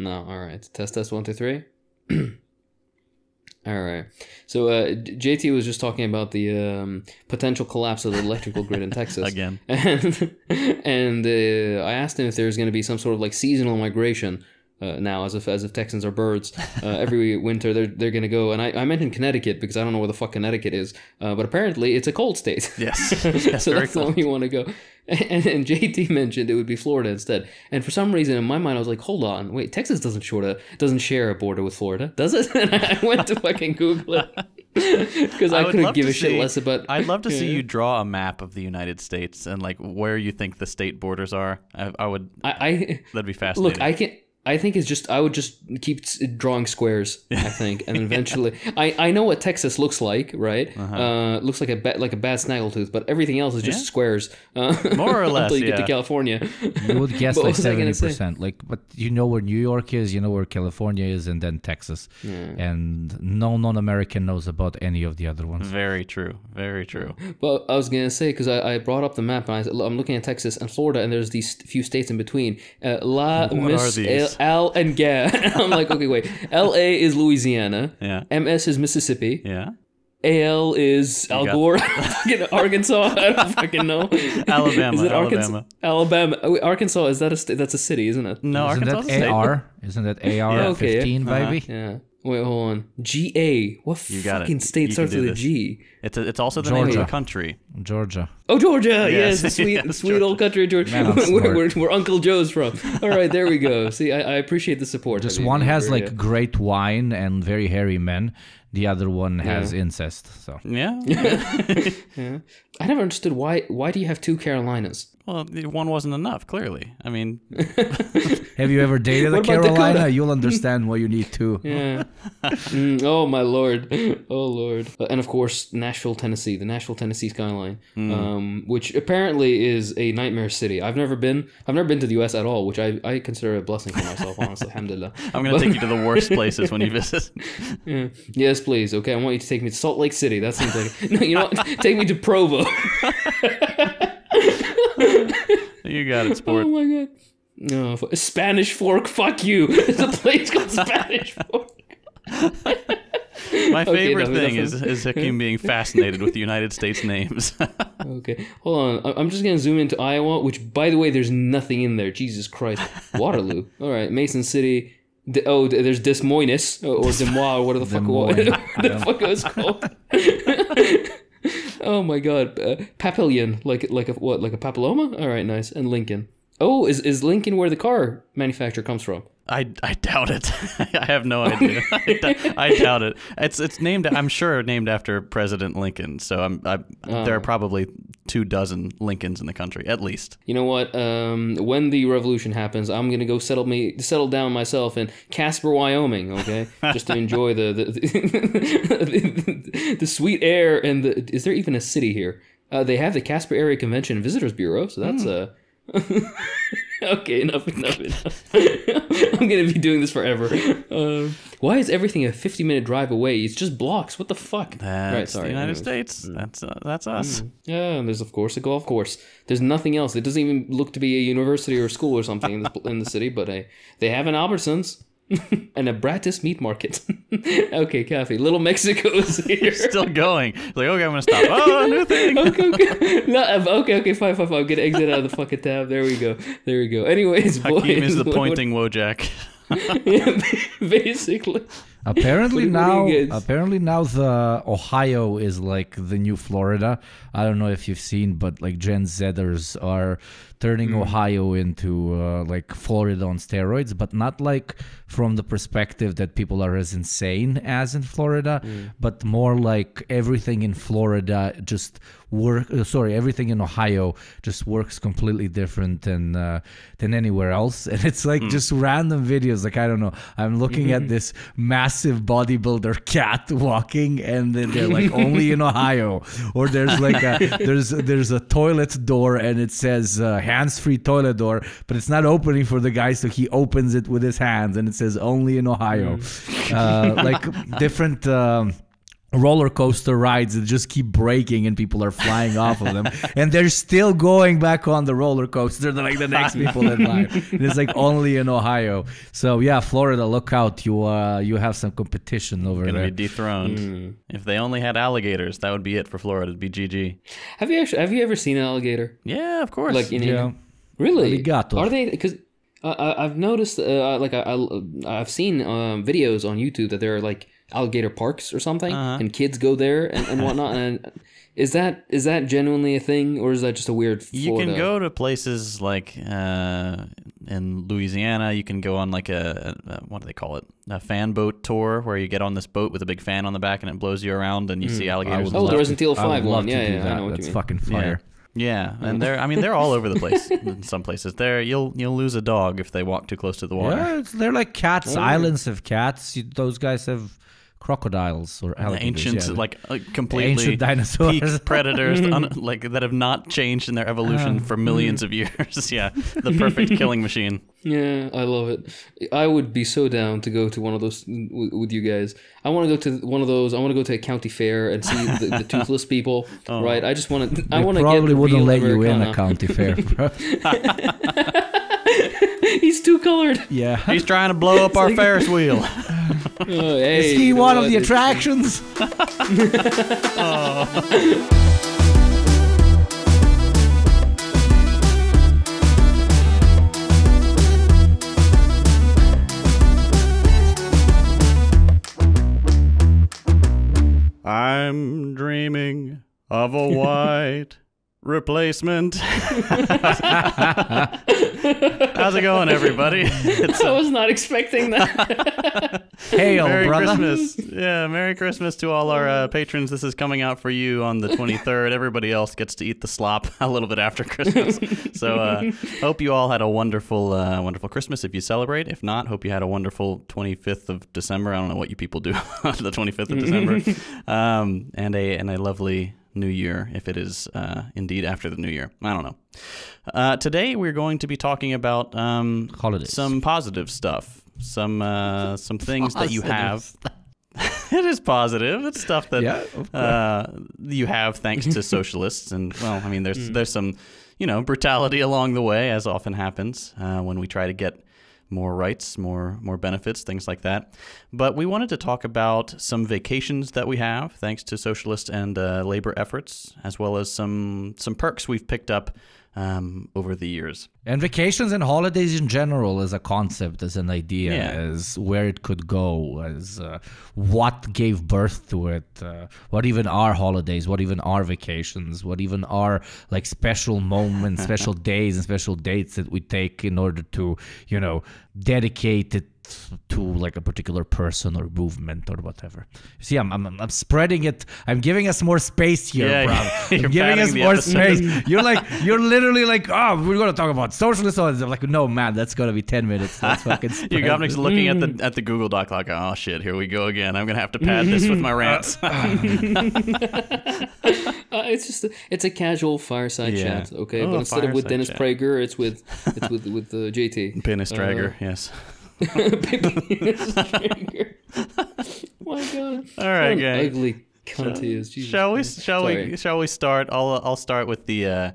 No. All right. Test test one two three. All right. So uh, JT was just talking about the um, potential collapse of the electrical grid in Texas Again. and and uh, I asked him if there's going to be some sort of like seasonal migration. Uh, now, as if as if Texans are birds, uh, every winter they're they're gonna go. And I, I mentioned Connecticut because I don't know where the fuck Connecticut is, uh, but apparently it's a cold state. Yes. Yes, so that's the cold. one you want to go. And, and JT mentioned it would be Florida instead. And for some reason in my mind I was like, hold on, wait, Texas doesn't short a, doesn't share a border with Florida, does it? And I went to fucking Google it because I, would couldn't give a shit less about. I'd love to see Yeah. you draw a map of the United States and like where you think the state borders are. I, I would. I, I That'd be fascinating. Look, I can. I think it's just I would just keep drawing squares. I think, and eventually, I, I know what Texas looks like, right? uh looks like a ba- like a bad snaggletooth, but everything else is just Yeah. squares. Uh, More or less, until you get to. California. You would guess like was I gonna seventy say? percent. Like, but you know where New York is, you know where California is, and then Texas. And no non-American knows about any of the other ones. Very true. Very true. Well, I was gonna say because I, I brought up the map and I, I'm looking at Texas and Florida, and there's these few states in between. Uh, La, What Miss, are these? Al, Al, and Ga. I'm like, okay, wait. L A is Louisiana. Yeah. MS is Mississippi. Yeah. AL is Al got- Gore. fucking Arkansas. I don't fucking know. Alabama, Is it Alabama. Arkansas? Alabama. Oh, wait, Arkansas. Is that a state? that's a city, isn't it? No, Isn't Arkansas. that AR? Isn't that AR Yeah, okay, 15, Uh-huh. baby? Yeah. Wait, hold on. G A. What You got it. fucking state You starts can with a this. G? It's a, it's also the name of Georgia. the country. Georgia. Oh, Georgia. Yes, Yes, the sweet, yes, sweet old country of Georgia. Man, I'm where, where, where Uncle Joe's from. All right, there we go. See, I, I appreciate the support. Just I mean, one has we're- like great wine and very hairy men. The other one has incest. So Yeah. yeah. I never understood why. Why do you have two Carolinas? Well, the one wasn't enough. Clearly. I mean, have you ever dated a Carolina? Dakota? You'll understand why you need two. Yeah. Mm, oh my lord. Oh lord. Uh, and of course, Nashville, Tennessee, the Nashville, Tennessee skyline, um, which apparently is a nightmare city. I've never been. I've never been to the U.S. at all, which I, I consider a blessing for myself. Honestly, alhamdulillah. I'm gonna take you to the worst places when you visit. Yeah. Yes, please. Okay, I want you to take me to Salt Lake City. That seems like no. You know, what? take me to Provo. You got it, sport. oh sport. my god. No, f- Spanish Fork. Fuck you. It's a place called Spanish Fork. My Okay, favorite no, thing is, is Hakim being fascinated with the United States names. Okay, hold on. I- I'm just gonna zoom into Iowa, which, by the way, there's nothing in there. Jesus Christ, Waterloo. All right, Mason City. D- oh, th- there's Des Moines or, or Des Moines, or whatever the fuck, Des it was- Moines. what the fuck it was called. oh my God, uh, Papillion, like like a what, like a papilloma? All right, nice. And Lincoln. Oh, is is Lincoln where the car manufacturer comes from? I, I doubt it. I have no idea. I, doubt it. It's it's named. I'm sure named after President Lincoln. So I'm. I, There are probably two dozen Lincolns in the country at least. You know what? Um, when the revolution happens, I'm gonna go settle me settle down myself in Casper, Wyoming. Okay, just to enjoy the the, the, the sweet air and the. Is there even a city here? Uh, they have the Casper Area Convention and Visitors Bureau, so that's uh okay, enough, enough, enough. I'm gonna be doing this forever. Um, why is everything a 50 minute drive away? It's just blocks. What the fuck? That's sorry, the United anyways. States. That's uh, that's us. Yeah, and there's of course a golf course. There's nothing else. It doesn't even look to be a university or a school or something in the, in the city, but uh, they have an Albertsons and a Bratis meat market. okay, Kathy, Little Mexico is here. Still going. It's like okay, I'm gonna stop. Oh, new thing. okay, okay. No, okay, okay, fine, fine, fine. I'm gonna exit out of the fucking tab. There we go. There we go. Anyways, boys, is the what- what- pointing Wojak. yeah, basically. Apparently What do- what now, apparently now the Ohio is like the new Florida. I don't know if you've seen, but like Gen Zers are turning Hmm. Ohio into uh, like Florida on steroids, but not like from the perspective that people are as insane as in Florida, Hmm. but more like everything in Florida just work. Uh, sorry, everything in Ohio just works completely different than uh, than anywhere else, and it's like just random videos. Like I don't know, I'm looking at this massive bodybuilder cat walking, and then they're like only in Ohio, or there's like a there's there's a toilet door and it says uh, hands-free toilet door, but it's not opening for the guy, so he opens it with his hands, and it says only in Ohio, uh, like different. Um, roller coaster rides that just keep breaking and people are flying off of them and they're still going back on the roller coaster they're like the next people in line and it's like only in ohio so yeah florida look out you uh you have some competition over Gonna there be dethroned. If they only had alligators, that would be it for Florida. It'd be GG. Have you actually, have you ever seen an alligator? Yeah, of course. Like in yeah really? Alligator. Are they? Because uh, I- I've noticed, uh, like I, I I've seen um, videos on YouTube that there are like alligator parks or something, Uh-huh. and kids go there and, and whatnot. and is that is that genuinely a thing, or is that just a weird? you can go to places like uh, in Louisiana. You can go on like a, a what do they call it? A fan boat tour where you get on this boat with a big fan on the back and it blows you around and you see alligators. Oh, the stuff. Resident Evil Five one. to Yeah, do yeah, I that. know what That's you mean. fucking fire Yeah, and they're I mean they're all over the place in some places. There you'll you'll lose a dog if they walk too close to the water. Yeah, it's, they're like cats. Islands of cats. You, those guys have crocodiles or alligators. ancient yeah. like uh, completely ancient dinosaurs. peak predators un- like that have not changed in their evolution Uh, for millions of years. yeah, the perfect killing machine. Yeah, I love it. I would be so down to go to one of those w- with you guys. I want to go to one of those. I want to go to a county fair and see the, the toothless people. Right? I just want to. I want to probably get wouldn't real let you in a county fair. bro. He's too colored. yeah. He's trying to blow up our Ferris wheel. Oh, hey, Is he you know one of the It's- attractions? I'm dreaming of a white replacement. How's it going, everybody? It's I was not expecting that. Hail, Merry brother. Christmas. Yeah, Merry Christmas to all our uh, patrons. This is coming out for you on the 23rd. Everybody else gets to eat the slop a little bit after Christmas. So, uh, hope you all had a wonderful, uh, wonderful Christmas if you celebrate. If not, hope you had a wonderful 25th of December. I don't know what you people do on the 25th of December. Um, and a and a lovely New Year if it is uh, indeed after the New Year. I don't know. Uh, today we're going to be talking about um, Holidays. some positive stuff, some uh, some things that you have. it is positive. It's stuff that Yeah, uh, you have thanks to socialists, and well, I mean, there's there's some you know brutality along the way, as often happens uh, when we try to get more rights, more more benefits, things like that. But we wanted to talk about some vacations that we have thanks to socialist and uh, labor efforts, as well as some some perks we've picked up um, over the years. And vacations and holidays in general as a concept, as an idea, Yeah. as where it could go, as uh, what gave birth to it, uh, what even are holidays, what even are vacations, what even are like special moments, special days, and special dates that we take in order to, you know, dedicate it to like a particular person or movement or whatever. See, I'm, I'm, I'm spreading it. I'm giving us more space here, Yeah, bro. you're I'm giving us more episode. space. You're like, you're literally like, oh, we're gonna talk about socialist holidays. I'm like, no, man, that's gonna be ten minutes. Let's fucking. Your spread governor's this. looking at the at the Google Doc like, oh shit, here we go again. I'm gonna have to pad this with my rants. Uh, it's just a, it's a casual fireside Yeah. chat, okay? Oh, but instead of with Dennis chat. Prager, it's with it's with with uh, JT. Penis dragger, yes. Dennis Prager. My God! All right, what guys. ugly cunt he is. Jesus Shall we? Christ. Shall Sorry. we? Shall we start? I'll I'll start with the uh,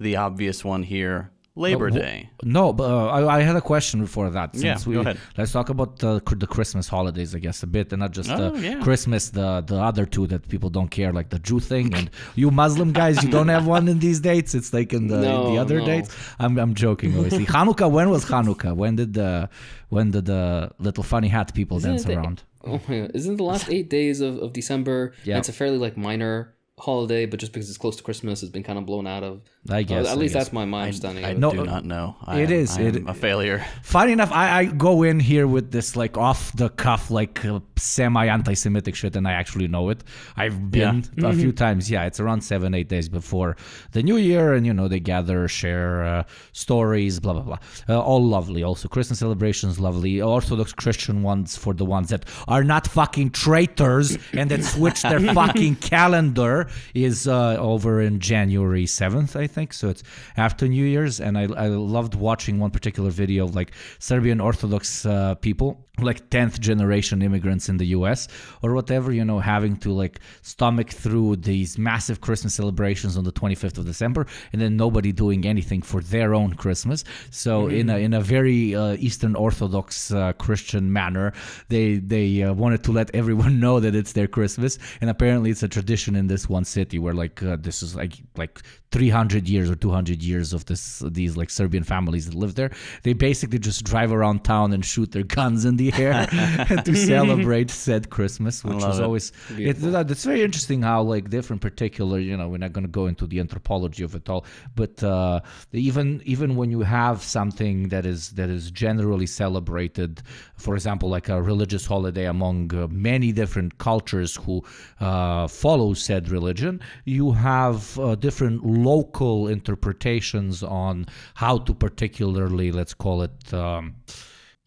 the obvious one here. Labor wh- Day. No, but uh, I, I had a question before that. Yeah, we, go ahead. Let's talk about the, the Christmas holidays, I guess, a bit, and not just Oh, the yeah. Christmas, the the other two that people don't care, like the Jew thing. And you Muslim guys, you don't have one in these dates. It's like in the, in the other no. dates. I'm I'm joking, obviously. Hanukkah. When was Hanukkah? When did the when did the little funny hat people Isn't dance the- around? Oh my God! Isn't the last eight days of, of December? Yeah. It's a fairly like minor holiday, but just because it's close to Christmas, it's been kind of blown out of. I guess. at I least guess. that's my, my understanding. I of it. No, do not know. I it am- is, I it- am a failure. Funny enough, I, I go in here with this like off the cuff, like uh, semi anti Semitic shit, and I actually know it. I've been a few times. Yeah, it's around seven, eight days before the new year, and you know, they gather, share uh, stories, blah, blah, blah. Uh, all lovely. Also, Christmas celebrations, lovely. Orthodox Christian ones for the ones that are not fucking traitors and that switch their fucking calendar is uh, over in January 7th, I think. So it's after New Year's. And I, I loved watching one particular video of like Serbian Orthodox uh, people like 10th generation immigrants in the US or whatever, you know, having to like stomach through these massive Christmas celebrations on the 25th of December and then nobody doing anything for their own Christmas. So mm-hmm. in a in a very uh, Eastern Orthodox uh, Christian manner, they they uh, wanted to let everyone know that it's their Christmas and apparently it's a tradition in this one city where like uh, this is like like 300 years or 200 years of this these like Serbian families that live there. They basically just drive around town and shoot their guns in the air to celebrate said Christmas, which is always it, it's very interesting how like different particular you know we're not going to go into the anthropology of it all, but uh, even even when you have something that is that is generally celebrated, for example, like a religious holiday among uh, many different cultures who uh, follow said religion, you have uh, different local interpretations on how to particularly, let's call it, um,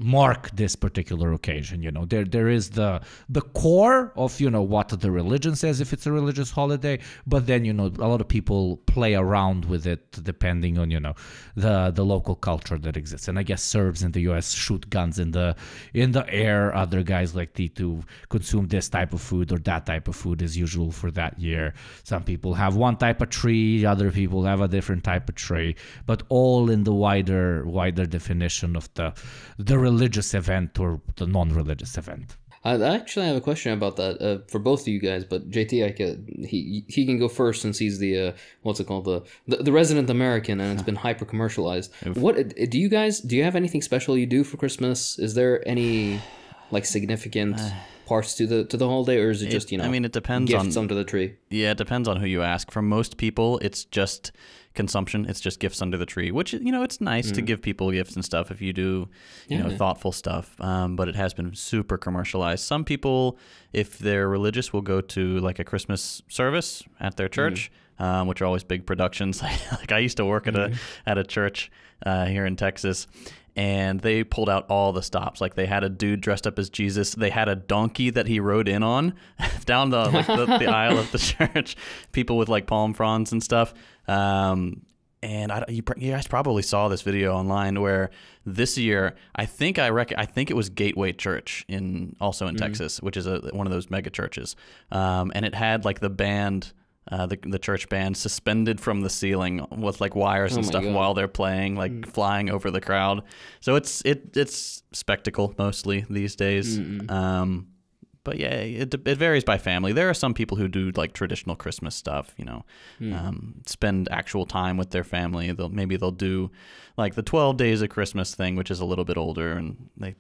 mark this particular occasion you know. There there is the the core of you know what the religion says if it's a religious holiday but then you know a lot of people play around with it depending on you know the the local culture that exists. And i guess serbs in the us shoot guns in the in the air. Other guys like to consume this type of food or that type of food is usual for that year. Some people have one type of tree other people have a different type of tree. But all in the wider wider definition of the the religious event or the non-religious event. I actually have a question about that uh, for both of you guys, but JT, I can, he he can go first since he's the uh, what's it called the, the, the resident American and it's been hyper commercialized. What do you guys do? You have anything special you do for Christmas? Is there any like significant parts to the to the holiday, or is it, it just you know? I mean, it depends gifts on under the tree. Yeah, it depends on who you ask. For most people, it's just consumption. It's just gifts under the tree, which you know it's nice mm. to give people gifts and stuff if you do you yeah. know thoughtful stuff. Um, but it has been super commercialized. Some people, if they're religious, will go to like a Christmas service at their mm. church. Mm. Um, which are always big productions. like I used to work at a mm. at a church uh, here in Texas, and they pulled out all the stops. Like they had a dude dressed up as Jesus. They had a donkey that he rode in on down the, like, the, the aisle of the church. People with like palm fronds and stuff. Um, and I, you, you, guys probably saw this video online where this year I think I rec- I think it was Gateway Church in also in mm-hmm. Texas, which is a, one of those mega churches, um, and it had like the band. Uh, the the church band suspended from the ceiling with like wires oh and stuff God. while they're playing, like mm. flying over the crowd. So it's it it's spectacle mostly these days. Um, but yeah, it, it varies by family. There are some people who do like traditional Christmas stuff, you know, mm. um, spend actual time with their family. They'll maybe they'll do like the twelve days of Christmas thing, which is a little bit older, and they,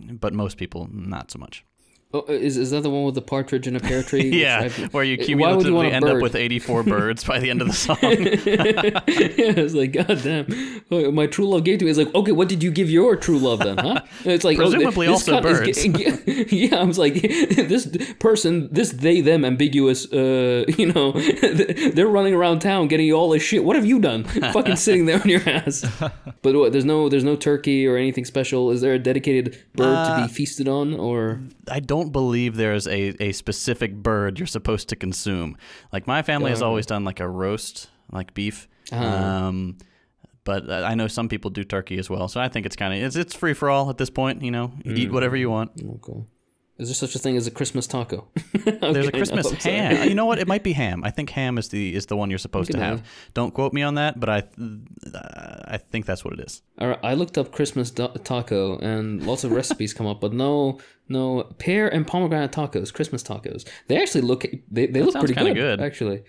but most people not so much. Oh, uh, is, is that the one with the partridge in a pear tree? yeah, where you cumulatively you end up with 84 birds by the end of the song. yeah, it's like, God damn. Oh, my true love gave to me. It's like, okay, what did you give your true love then, huh? It's like, presumably oh, also birds. Is, yeah, I was like, this person, this they, them ambiguous, uh, you know, they're running around town getting you all this shit. What have you done? Fucking sitting there on your ass. But what, there's no, there's no turkey or anything special. Is there a dedicated bird uh, to be feasted on or? I don't believe there's a, a specific bird you're supposed to consume. Like my family has always done like a roast, like beef. Uh-huh. Um, but I know some people do turkey as well. So I think it's kind of it's it's free for all at this point. You know, mm. eat whatever you want. Okay. Is there such a thing as a Christmas taco? okay, There's a Christmas no, ham. you know what? It might be ham. I think ham is the is the one you're supposed to have. have. Don't quote me on that, but I uh, I think that's what it is. All right, I looked up Christmas taco and lots of recipes come up, but no no pear and pomegranate tacos, Christmas tacos. They actually look they, they look pretty good, good actually.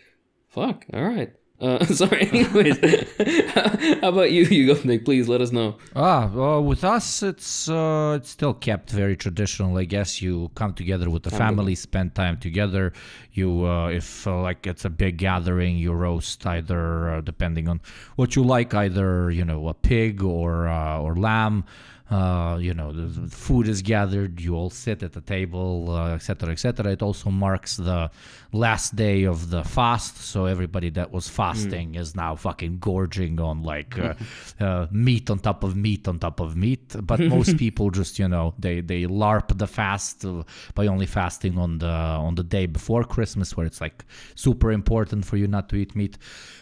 Fuck. All right. Uh, sorry. Anyways, how about you, Hugo? Nick, please let us know. Ah, well, with us, it's uh, it's still kept very traditional. I guess you come together with the family, spend time together. You, uh, if uh, like it's a big gathering, you roast either uh, depending on what you like, either you know a pig or uh, or lamb. Uh, you know, the food is gathered, you all sit at the table, etc., uh, etc. Et it also marks the last day of the fast, so everybody that was fasting mm. is now fucking gorging on like uh, uh, meat on top of meat on top of meat. But most people just, you know, they they larp the fast by only fasting on the on the day before Christmas, where it's like super important for you not to eat meat.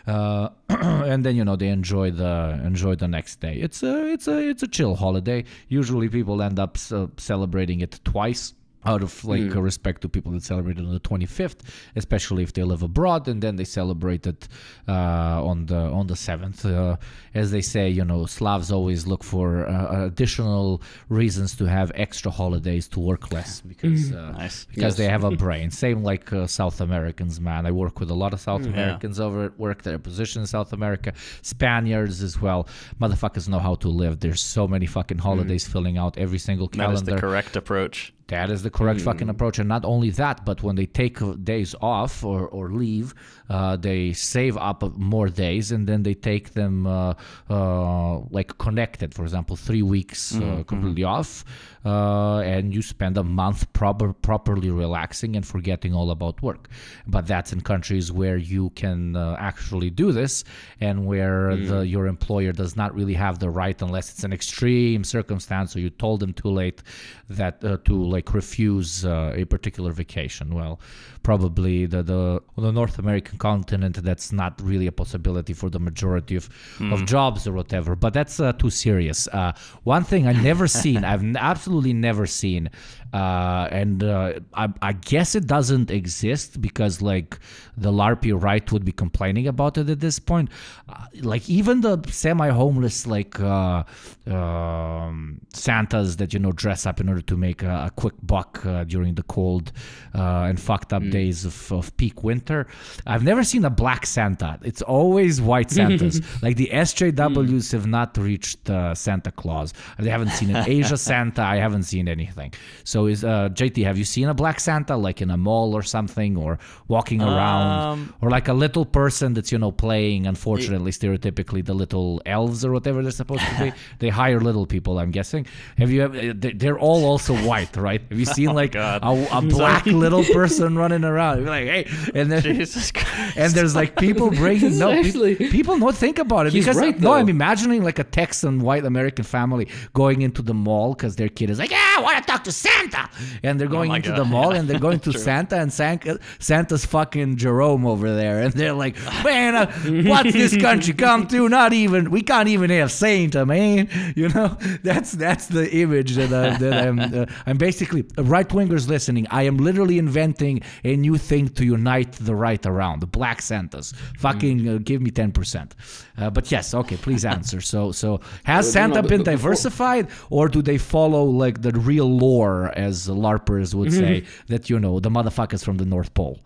Uh, and then you know they enjoy the enjoy the next day. It's a it's a it's a chill holiday. Usually, people end up uh, celebrating it twice out of like mm. respect to people that celebrate on the 25th especially if they live abroad and then they celebrate it uh, on the on the 7th uh, as they say you know slavs always look for uh, additional reasons to have extra holidays to work less because mm. nice. because yes. they have a brain same like uh, south americans man i work with a lot of south mm, americans yeah. over at work their position in south america spaniards as well motherfuckers know how to live there's so many fucking mm. holidays filling out every single calendar that is the correct approach that is the correct mm. fucking approach. And not only that, but when they take days off or, or leave, uh, they save up more days and then they take them uh, uh, like connected. For example, three weeks mm-hmm. completely off, uh, and you spend a month proper properly relaxing and forgetting all about work. But that's in countries where you can uh, actually do this and where mm. the, your employer does not really have the right, unless it's an extreme circumstance, or you told them too late that to like refuse a particular vacation. Well, probably the the, the North American continent, that's not really a possibility for the majority of, mm. of hmm. jobs or whatever. But that's uh, too serious. Uh, one thing I've never seen, I've absolutely never seen, uh, and uh, I, I, guess it doesn't exist because like the LARPy right would be complaining about it at this point. Uh, like even the semi-homeless like uh, um, Santas that you know dress up in order to make a, a quick buck uh, during the cold uh, and fucked up mm. days of, of peak winter. I've never seen a black Santa. It's always white Santas. like the SJWs mm. have not reached Santa Claus. They haven't seen an Asia Santa. I haven't seen anything. So so is uh, JT, have you seen a black Santa like in a mall or something, or walking around, um, or like a little person that's you know playing? Unfortunately, it, stereotypically, the little elves or whatever they're supposed to be. they hire little people, I'm guessing. Have you? Ever, they're all also white, right? Have you seen oh like a, a, black little person running around? You're like, hey, and then and there's like people bringing no actually, people don't think about it because right, no, I'm imagining like a Texan white American family going into the mall because their kid is like, yeah, I want to talk to Santa. Santa, and they're oh going oh into God. the mall and they're going to Santa and Santa, Santa's fucking Jerome over there, and they're like, man, uh, what's this country come to? Not even we can't even have Santa, man. You know, that's that's the image that, uh, that I'm. Uh, I'm basically right wingers listening. I am literally inventing a new thing to unite the right around the black Santas. Fucking uh, give me ten percent. Uh, but yes, okay, please answer. So so has Santa been diversified, or do they follow like the real lore? As LARPers would say, mm-hmm. that you know the motherfuckers from the North Pole.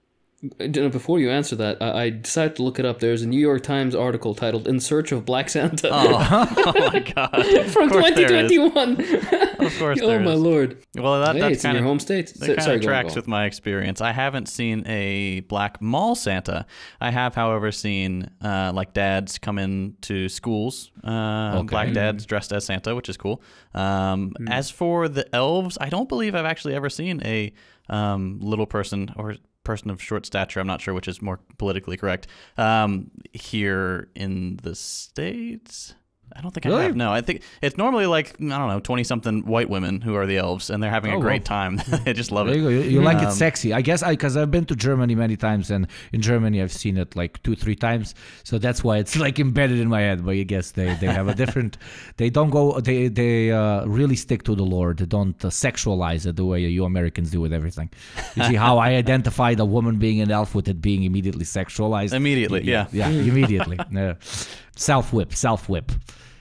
Before you answer that, I decided to look it up. There's a New York Times article titled "In Search of Black Santa." Oh, oh my god! From 2021. Of course, oh my is. lord! Well, that, hey, that's in your home state. That kind of tracks with my experience. I haven't seen a black mall Santa. I have, however, seen uh, like dads come into schools, uh, okay. black dads dressed as Santa, which is cool. Um, mm. As for the elves, I don't believe I've actually ever seen a um, little person or person of short stature. I'm not sure which is more politically correct. Um, here in the states. I don't think really? I have. No, I think it's normally like I don't know, twenty something white women who are the elves, and they're having oh, a great well. time. they just love there it. You, you, you like um, it sexy, I guess. I because I've been to Germany many times, and in Germany I've seen it like two, three times. So that's why it's like embedded in my head. But I guess they, they have a different. they don't go. They they uh, really stick to the lore. They don't uh, sexualize it the way you Americans do with everything. You see how I identified a woman being an elf with it being immediately sexualized. Immediately, yeah, yeah, yeah immediately. Yeah. Self whip, self whip.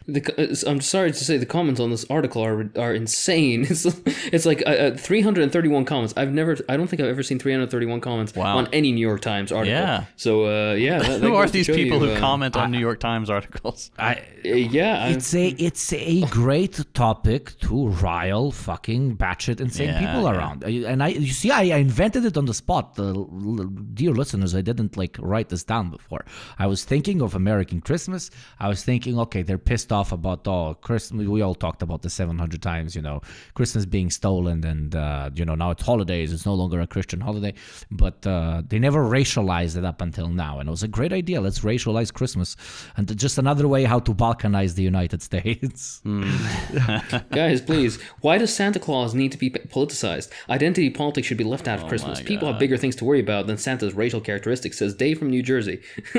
The, I'm sorry to say the comments on this article are are insane. It's it's like uh, uh 331 comments. I've never, I don't think I've ever seen 331 comments wow. on any New York Times article. Yeah. So uh, yeah, that, that who are these people you, who uh, comment on I, New York Times articles? I yeah, it's a it's a great topic to rile fucking batshit insane yeah, people around. Yeah. And I, you see, I, I invented it on the spot. dear listeners, I didn't like write this down before. I was thinking of American Christmas. I was thinking, okay, they're pissed off about oh Christmas. We all talked about the 700 times, you know, Christmas being stolen, and uh, you know now it's holidays. It's no longer a Christian holiday, but uh, they never racialized it up until now, and it was a great idea. Let's racialize Christmas, and just another way how to balkanize the United States. Mm. Guys, please, why does Santa Claus need to be politicized? Identity politics should be left out of oh Christmas. People have bigger things to worry about than Santa's racial characteristics. Says Dave from New Jersey.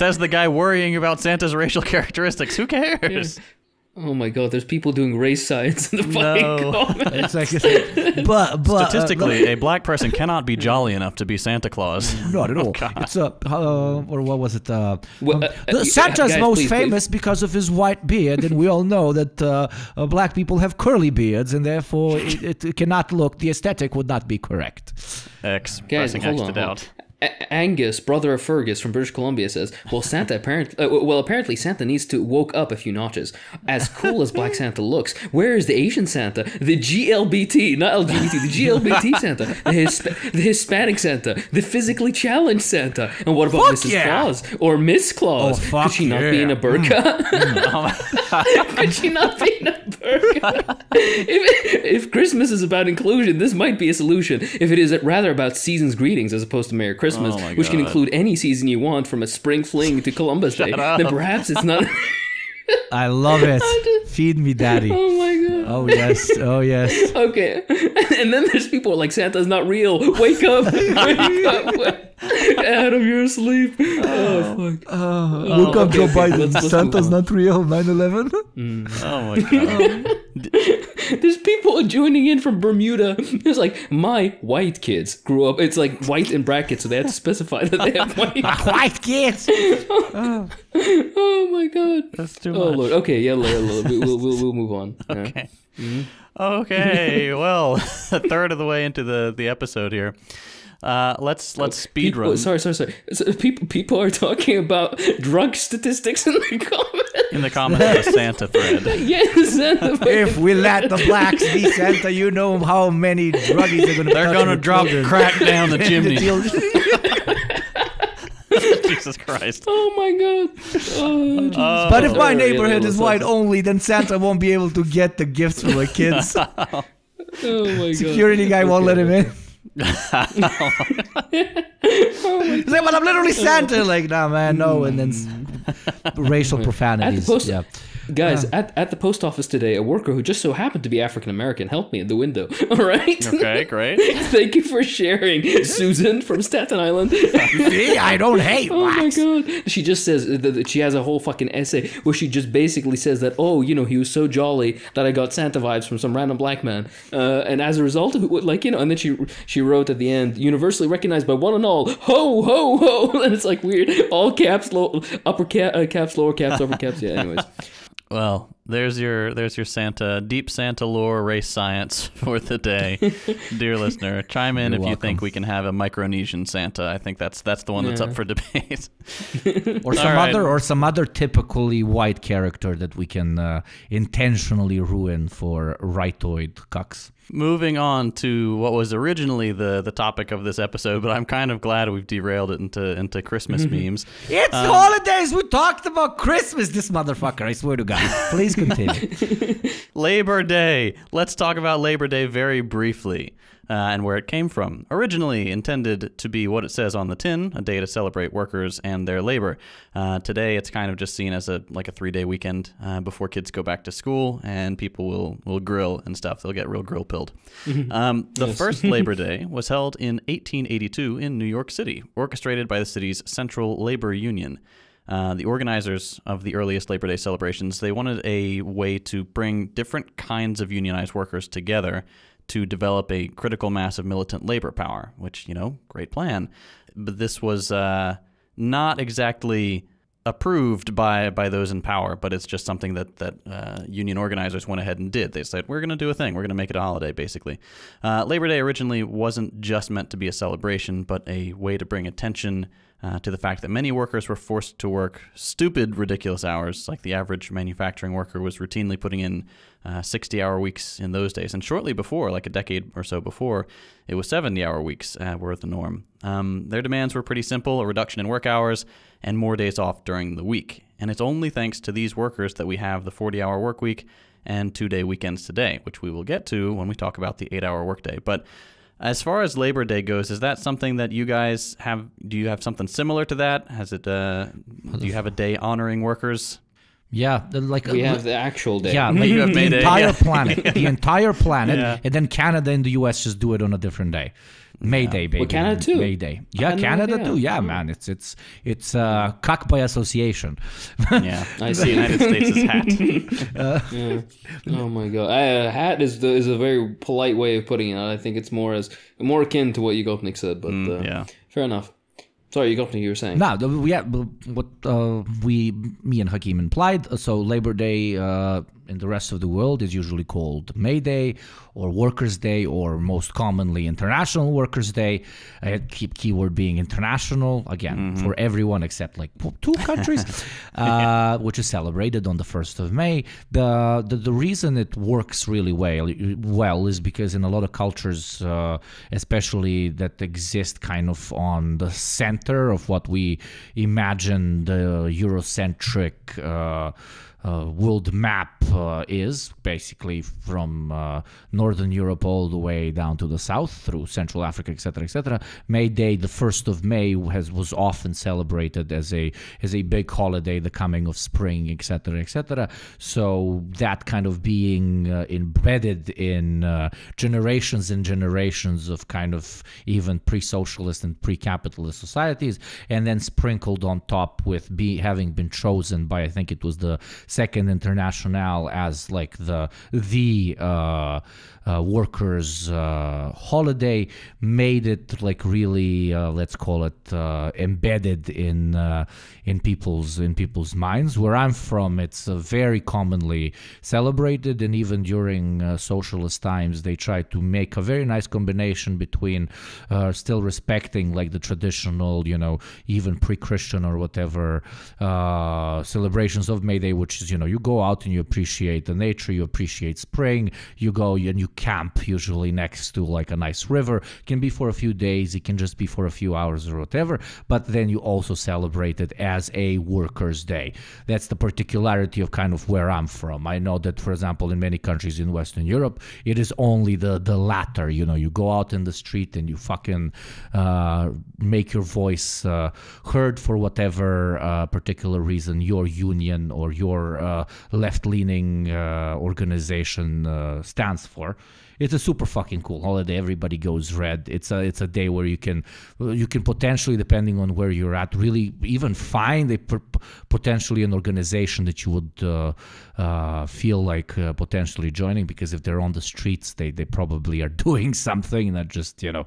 says the guy worrying about Santa's racial characteristics characteristics. Who cares? Oh my god, there's people doing race science in the fucking No. comments. It's like, it's like but but uh, Statistically, a black person cannot be jolly enough to be Santa Claus. not at all. It's a uh, or what was it? Uh, Well, um, uh, uh, Santa's guys, most please, please. famous because of his white beard, and we all know that uh, uh, black people have curly beards, and therefore it, it cannot look. The aesthetic would not be correct. X Guys, pressing hold X on. to hold doubt. A- Angus, brother of Fergus from British Columbia, says, "Well, Santa apparently, uh, well, apparently Santa needs to woke up a few notches. As cool as Black Santa looks, where is the Asian Santa, the GLBT, not LGBT, the GLBT Santa, the, Hisp- the Hispanic Santa, the physically challenged Santa, and what about Fuck Mrs. yeah. Claus or Miss Claus? Oh, Could she not yeah. be in a burqa? Could she not be in a burqa? if, if Christmas is about inclusion, this might be a solution. If it is rather about season's greetings as opposed to Merry Christmas, Oh which can include any season you want from a spring fling to Columbus Day, then perhaps it's not. I love it. Feed me, daddy. oh my god. Oh yes. Oh yes. Okay. And then there's people like Santa's not real. Wake up. Wake up. Out of your sleep. Oh, oh. fuck. Oh, oh, Welcome, okay, Joe okay, Biden. let's- let's Santa's not real. 9/11. Oh my god. Um, There's people joining in from Bermuda. It's like my white kids grew up. It's like white in brackets, so they have to specify that they have white. White kids. Oh, oh my god. That's too much. Oh lord. Okay, yeah, yeah, yeah, we'll, we'll, we'll, we'll move on. Yeah. Okay. Mm-hmm. Okay. well, a third of the way into the the episode here. Uh, let's let's speed People, run sorry, sorry, sorry. So people, people are talking about drug statistics in the comments. in the comments of the Santa thread. Yes, and the If we let the blacks be Santa, you know how many druggies are gonna. They're gonna drop crack down the chimney. Jesus Christ. Oh my god. Oh, Jesus. But if my Oh, neighborhood is let's- white only, then Santa won't be able to get the gifts for the kids. Oh my god. Security guy won't let him in. Oh He's like, but I'm literally Santa. Like, nah, man, no. And then racial profanities. post- yeah. Guys, at, at the post office today, a worker who just so happened to be African American helped me in the window. All right. Okay, great. Thank you for sharing, Susan from Staten Island. See, I don't hate Oh my god! She just says that she has a whole fucking essay where she just basically says that oh, you know, he was so jolly that I got Santa vibes from some random black man, uh, and as a result, of it, like you know, and then she she wrote at the end, universally recognized by one and all, ho ho ho, and it's like weird, all caps, low, upper cap, uh, caps, lower caps, upper caps. Yeah. Anyways, Well, there's your there's your Santa deep Santa lore race science for the day, dear listener. Chime in You're if you think we can have a Micronesian Santa. I think that's that's the one that's Yeah. up for debate. Or some All right. other, or some other typically white character that we can uh, intentionally ruin for rightoid cucks. Moving on to what was originally the the topic of this episode, but I'm kind of glad we've derailed it into into Christmas memes. It's Um, the holidays. We talked about Christmas. This motherfucker. I swear to God. Please continue. Labor Day. Let's talk about Labor Day very briefly uh, and where it came from. Originally intended to be what it says on the tin, a day to celebrate workers and their labor. Uh, today, it's kind of just seen as a like a three day weekend uh, before kids go back to school and people will will grill and stuff. They'll get real grill pilled. Um, the first Labor Day was held in 1882 in New York City, orchestrated by the city's Central Labor Union. Uh, the organizers of the earliest Labor Day celebrations, they wanted a way to bring different kinds of unionized workers together to develop a critical mass of militant labor power, which, you know, great plan. But this was uh, not exactly approved by by those in power, but it's just something that that uh, union organizers went ahead and did. They said we're going to do a thing. We're going to make it a holiday, basically. Uh, Labor Day originally wasn't just meant to be a celebration, but a way to bring attention uh, to the fact that many workers were forced to work stupid, ridiculous hours. Like the average manufacturing worker was routinely putting in uh, 60 hour weeks in those days. And shortly before, like a decade or so before, it was 70 hour weeks uh, were the norm. Um, their demands were pretty simple a reduction in work hours and more days off during the week. And it's only thanks to these workers that we have the 40 hour work week and two day weekends today, which we will get to when we talk about the eight hour workday. But as far as Labor Day goes, is that something that you guys have? Do you have something similar to that? Has it? Uh, do you have a day honoring workers? Yeah, like we uh, have the actual day. Yeah, like You have the May Day, entire yeah. planet, the entire planet, Yeah. and then Canada and the U.S. just do it on a different day. May Day, baby. Canada too. May Day. Yeah, had no Canada too. Yeah, man. It's it's it's uh, cock by association. Yeah, I see. United States' hat. Yeah. Oh my god, uh, hat is the, is a very polite way of putting it. I think it's more as more akin to what Yugopnik said, but uh, yeah. fair enough. Sorry, Yugopnik, you were saying. No, the- yeah, but what uh, we, me and Hakim implied. uh, So Labor Day uh, in the rest of the world is usually called May Day or Workers' Day, or most commonly International Workers' Day. Uh, keep keyword being international again for everyone except like two countries, uh, which is celebrated on the first of May. The, the the reason it works really well well is because in a lot of cultures, uh, especially that exist kind of on the center of what we imagine the Eurocentric. Uh, world map uh, is basically from uh, northern Europe all the way down to the south through Central Africa, etc., etc. May Day, the first of May, has was often celebrated as a as a big holiday, the coming of spring, etc., etc. So that kind of being embedded in generations and generations of kind of even pre-socialist and pre-capitalist societies, and then sprinkled on top with be having been chosen by I think it was the Second International as like the the uh, uh, workers' uh, holiday, made it like really uh, let's call it uh, embedded in uh, in people's in people's minds. Where I'm from, it's very commonly celebrated, and even during socialist times, they try to make a very nice combination between still respecting like the traditional, you know, even pre-Christian or whatever celebrations of May Day, which is you know you go out and you appreciate the nature, you appreciate spring, you go and you camp usually next to like a nice river. It can be for a few days, it can just be for a few hours or whatever, but then you also celebrate it as a workers' day. That's the particularity of kind of where I'm from. I know that, for example, in many countries in Western Europe, it is only the the latter. You know, you go out in the street and you fucking uh, make your voice uh, heard for whatever uh, particular reason your union or your uh, left-leaning uh, organization uh, stands for. It's a super fucking cool holiday. Everybody goes red. It's a it's a day where you can you can potentially, depending on where you're at, really even find a potentially an organization that you would uh, uh, feel like uh, potentially joining. Because if they're on the streets, they they probably are doing something, not just you know,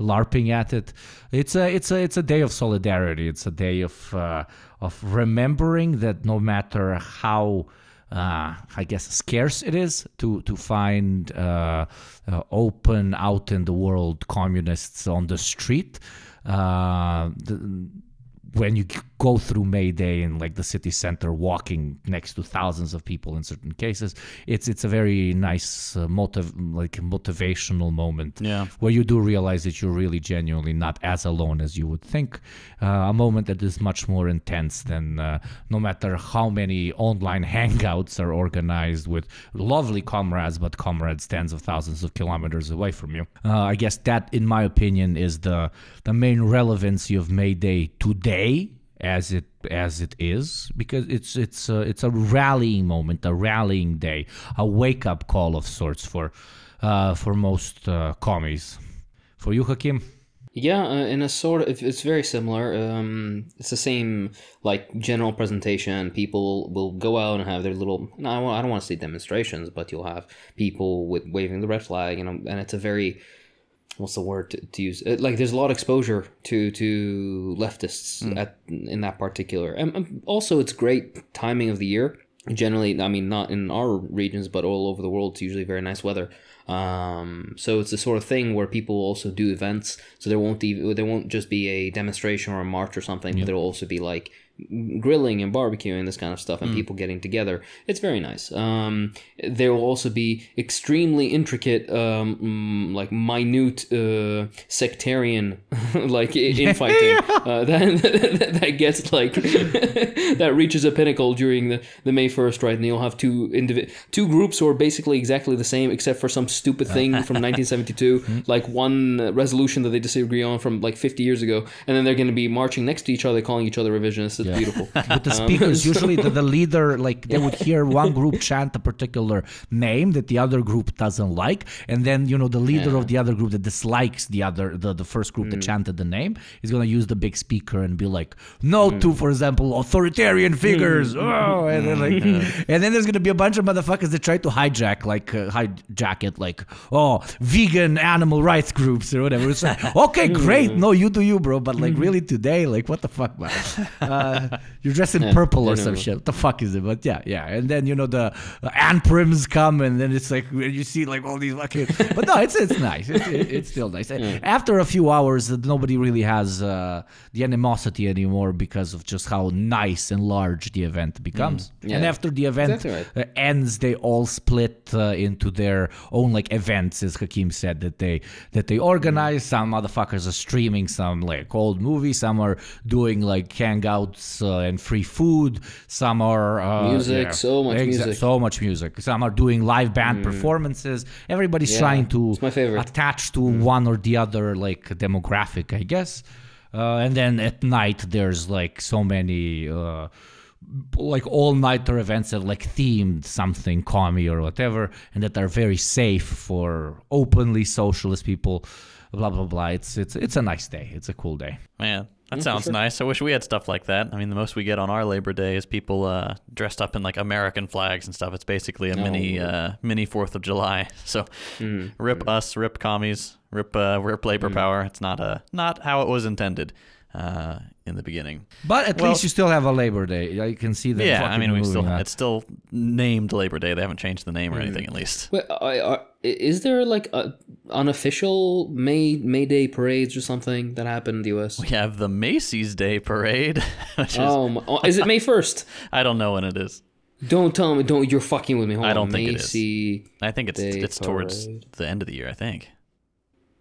larping at it. It's a it's a it's a day of solidarity. It's a day of uh, of remembering that no matter how uh, I guess scarce it is to to find uh, uh, open out in the world communists on the street. Uh, the, when you go through May Day in like the city center, walking next to thousands of people in certain cases, it's it's a very nice uh, motiv- like motivational moment Yeah. where you do realize that you're really genuinely not as alone as you would think. Uh, a moment that is much more intense than uh, no matter how many online hangouts are organized with lovely comrades, but comrades tens of thousands of kilometers away from you. Uh, I guess that, in my opinion, is the the main relevancy of May Day today as it as it is because it's it's a, it's a rallying moment, a rallying day, a wake up call of sorts for uh, for most uh, commies. For you, Hakim, Yeah, uh, in a sort of, it's- very similar. Um, it's the same like general presentation. People will go out and have their little. No, I I don't want to say demonstrations, but you'll have people with waving the red flag, you know, and it's a very what's the word to, to use? Uh, like there's a lot of exposure to to leftists at in that particular, and, and also it's great timing of the year. Generally, I mean, not in our regions, but all over the world, it's usually very nice weather. Um, so it's the sort of thing where people also do events. So there won't even there won't just be a demonstration or a march or something. But there will also be like grilling and barbecuing this kind of stuff and people getting together. It's very nice. Um, there will also be extremely intricate, um, mm, like minute uh, sectarian like infighting uh, that, that gets like that reaches a pinnacle during the, the May first, right? And you'll have two indivi- two groups who are basically exactly the same, except for some stupid thing from 1972, like one resolution that they disagree on from like 50 years ago, and then they're going to be marching next to each other, calling each other revisionists. It's beautiful. with the speakers usually the, the leader like they would hear one group chant a particular name that the other group doesn't like and then you know the leader Yeah. of the other group that dislikes the other the, the first group that chanted the name is going to use the big speaker and be like no to for example authoritarian figures. Oh, and then like and then there's going to be a bunch of motherfuckers that try to hijack like uh, hijack it like oh vegan animal rights groups or whatever. It's like okay great. No you do you bro. But like really today like what the fuck man? Uh, you're dressed in purple or some know. shit. What the fuck is it? But yeah yeah. And then you know the uh, anprims come and then it's like you see like all these fucking but no it's it's nice. It's, it's still nice. After a few hours uh, nobody really has uh, the animosity anymore because of just how nice and large the event becomes. Mm. Yeah. and after the event Exactly uh, ends they all split uh, into their own like events as hakim said that they that they organize. Some motherfuckers are streaming some like old movies. Some are doing like hangouts uh, and free food. Some are uh, Music, so much music. Mm. so much music. Some are doing live band performances. Everybody's Yeah, trying to it's my favorite. Mm. attach to one or the other like demographic i guess. Uh, and then at night there's like so many uh, like all nighter events that like themed something commie or whatever and that are very safe for openly socialist people. Blah blah blah. It's it's it's a nice day. It's a cool day. Man, that sounds nice. I wish we had stuff like that. I mean, the most we get on our Labor Day is people uh, dressed up in like American flags and stuff. It's basically a mini uh, mini Fourth of July. So, rip us, rip commies, rip uh, rip labor power. It's not uh, not how it was intended uh, in the beginning. but at Well- least you still have a labor day i can see that yeah, I mean, we still on. it's still named Labor Day. They haven't changed the name or mm. anything, at least. Wait, uh, I, uh, I, is there like a unofficial May May Day parades or something that happen in the U.S.? We have the Macy's Day Parade, which is Oh, my, is it May first? I don't know when it is. Don't tell me. Don't. You're fucking with me. Hold I don't on. think it is. I think it's Day it's towards the end of the year. I think.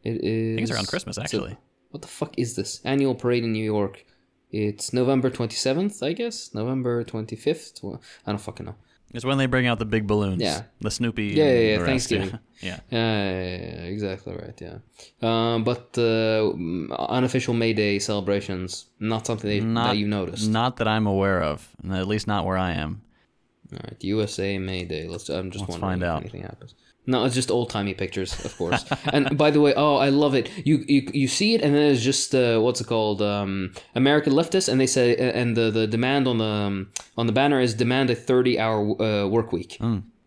It is. I think it's around Christmas it's a- actually. What the fuck is this annual parade in New York? It's November 27th, I guess. November 25th. Well, I don't fucking know. It's when they bring out the big balloons. Yeah. The Snoopy. Yeah, yeah, yeah, Thanksgiving. Yeah. Yeah, yeah, yeah, exactly right. Yeah, um, but uh, mm, unofficial May Day celebrations not something that, Not that you noticed. Not that I'm aware of, at least not where I am. All right, USA May Day. Let's. I'm just Let's wondering find if out. anything happens. No, it's just old timey pictures, of course. and by the way, oh, I love it. You you, you see it, and then it's just uh, what's it called? Um, American leftists, and they say, and the, the demand on the um, on the banner is demand a thirty hour uh, work week.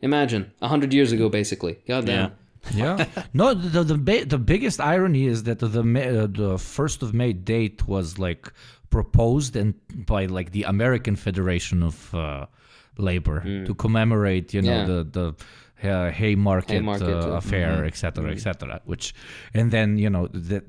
Imagine a hundred years ago, basically. God damn. Yeah. yeah no the the, the biggest irony is that the May, uh, the first of may date was like proposed and by like the american federation of uh, labor to commemorate you know Yeah. the the uh, haymarket, Haymarket, uh, uh, affair etc etc which and then you know the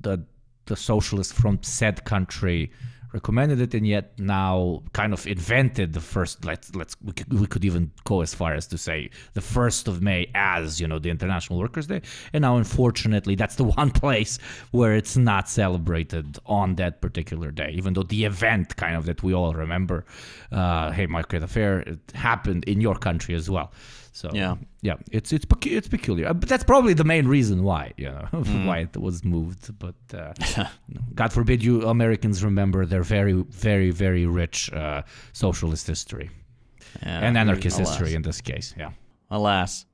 the the socialists from said country recommended it and yet now kind of invented the first let's let's we could, we could even go as far as to say the first of may as you know the international workers day. And now unfortunately that's the one place where it's not celebrated on that particular day even though the event kind of that we all remember uh Haymarket affair it happened in your country as well so Yeah. yeah it's it's pecu- it's peculiar but that's probably the main reason why you know why it was moved but uh, god forbid you americans remember their very very very rich uh, socialist history Yeah. and anarchist Alas. history in this case yeah Alas.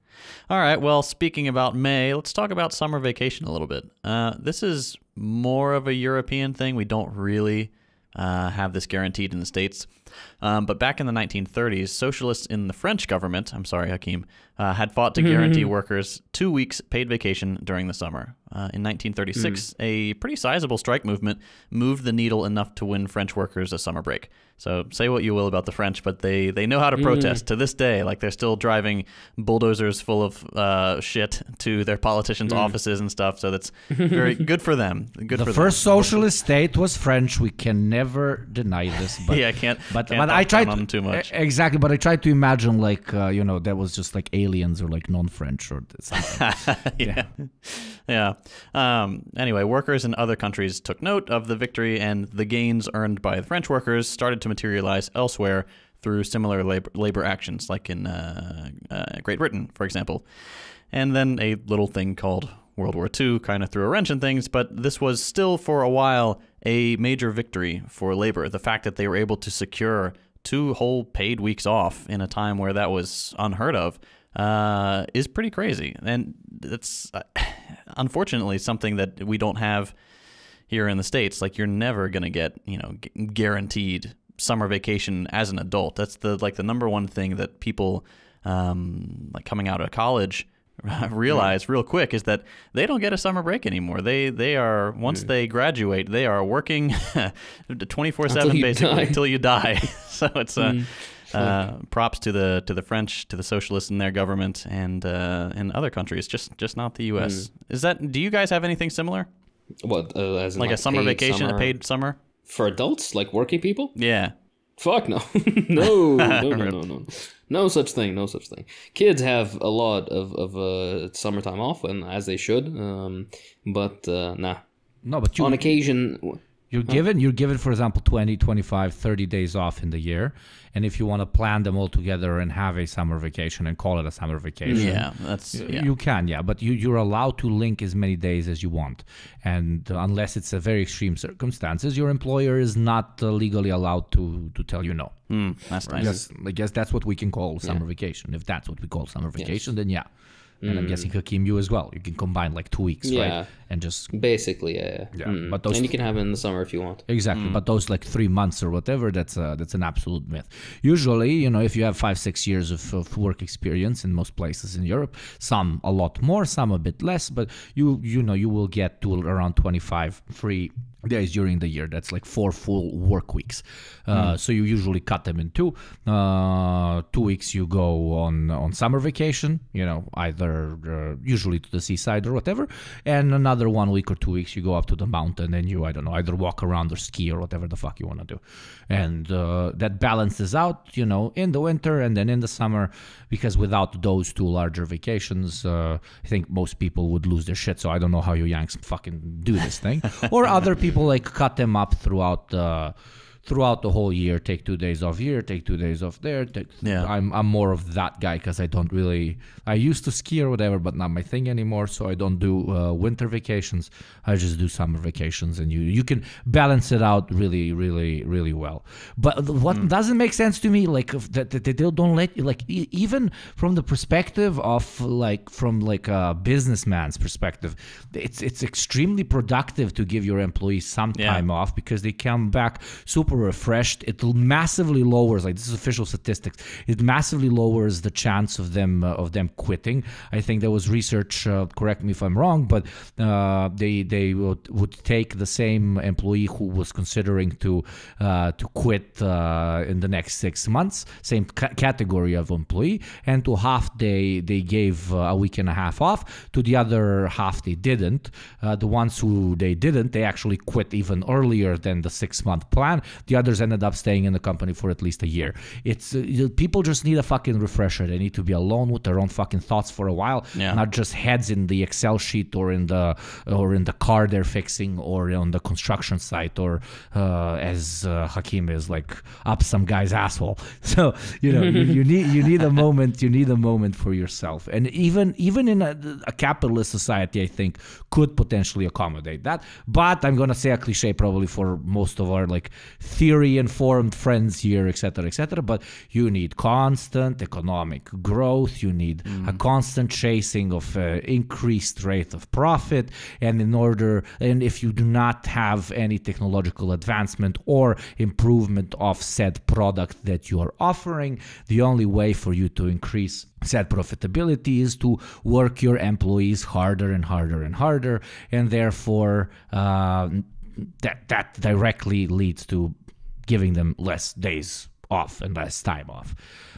All right. Well, speaking about May, let's talk about summer vacation a little bit. Uh, this is more of a European thing. We don't really uh, have this guaranteed in the States. Um, but back in the 1930s, socialists in the French government, I'm sorry, Hakim, uh, had fought to guarantee workers two weeks paid vacation during the summer. Uh, in 1936, a pretty sizable strike movement moved the needle enough to win French workers a summer break. So say what you will about the French, but they, they know how to protest to this day. Like they're still driving bulldozers full of uh, shit to their politicians' offices and stuff. So that's very good for them. Good the for first them. socialist state was french we can never deny this but yeah, I can't. but but talk I tried to, too much. exactly. But I tried to imagine like uh, you know that was just like aliens or like non-French or something. yeah. Yeah. Um, anyway, workers in other countries took note of the victory, and the gains earned by the French workers started to materialize elsewhere through similar labor, labor actions, like in uh, uh, Great Britain, for example. And then a little thing called World War II kind of threw a wrench in things, but this was still for a while a major victory for labor. The fact that they were able to secure two whole paid weeks off in a time where that was unheard of uh, is pretty crazy. And that's uh, unfortunately something that we don't have here in the States. Like, you're never going to get, you know, guaranteed summer vacation as an adult. That's the like the number one thing that people um, like coming out of college realize real quick is that they don't get a summer break anymore. They they are once they graduate, they are working 24/7 basically die. until you die. so it's uh, mm. uh, props to the to the French, to the socialists in their government and uh, in other countries, just just not the US. Mm. Is that do you guys have anything similar? What uh, like, like, a summer vacation, summer? a paid summer? For adults, like working people? Yeah. Fuck no. no, no, no, no, no. No such thing. No such thing. Kids have a lot of of uh, summertime off, and as they should. Um, but uh, nah. No, but you, on occasion. You're given, you're given, for example, 20, 25, 30 days off in the year. And if you want to plan them all together and have a summer vacation and call it a summer vacation, yeah, that's yeah. you can, yeah. But you, you're allowed to link as many days as you want. And unless it's a very extreme circumstances, your employer is not uh, legally allowed to, to tell you no. Mm, that's nice. I guess, I guess that's what we can call summer yeah. vacation. If that's what we call summer vacation, yes. then yeah. And mm. I'm guessing Hakim, you as well. You can combine like two weeks, yeah. right? And just basically, yeah, yeah. Mm. But those and you can have it in the summer if you want. Exactly, mm. but those like three months or whatever, that's uh, that's an absolute myth. Usually, you know, if you have five six years of, of work experience in most places in Europe, some a lot more, some a bit less, but you you know you will get to around 25 free days during the year. That's like four full work weeks. Uh, mm. So you usually cut them in two. Uh, two weeks you go on on summer vacation. You know, either uh, usually to the seaside or whatever, and another one week or two weeks you go up to the mountain and you I don't know either walk around or ski or whatever the fuck you want to do, and uh, that balances out. You know, in the winter and then in the summer, because without those two larger vacations, uh, I think most people would lose their shit. So I don't know how you Yanks fucking do this thing, or other people people like cut them up throughout the throughout the whole year. Take two days off here, take two days off there. Take, yeah, I'm I'm more of that guy because I don't really. I used to ski or whatever, but not my thing anymore. So I don't do uh, winter vacations. I just do summer vacations, and you you can balance it out really really really well. But what mm. doesn't make sense to me, like that, that they don't let you, like even from the perspective of like from like a businessman's perspective, it's it's extremely productive to give your employees some time yeah. off because they come back super refreshed, it massively lowers like this is official statistics. It massively lowers the chance of them uh, of them quitting. I think there was research. Uh, correct me if I'm wrong, but uh, they they would, would take the same employee who was considering to uh, to quit uh, in the next six months, same ca- category of employee, and to half they they gave a week and a half off. To the other half they didn't. the ones who they didn't, they actually quit even earlier than the six month plan. The others ended up staying in the company for at least a year. It's uh, people just need a fucking refresher. They need to be alone with their own fucking thoughts for a while, yeah. not just heads in the Excel sheet or in the or in the car they're fixing or on the construction site or uh, as uh, Hakim is like up some guy's asshole. So you know you, you, need you need a moment. You need a moment for yourself. And even even in a, a capitalist society, I think could potentially accommodate that. But I'm gonna say a cliche probably for most of our like theory informed friends here, etc., etc. But you need constant economic growth. You need mm. a constant chasing of uh, increased rate of profit. And in order, and if you do not have any technological advancement or improvement of said product that you are offering, the only way for you to increase said profitability is to work your employees harder and harder and harder and therefore uh, that that directly leads to giving them less days off and less time off.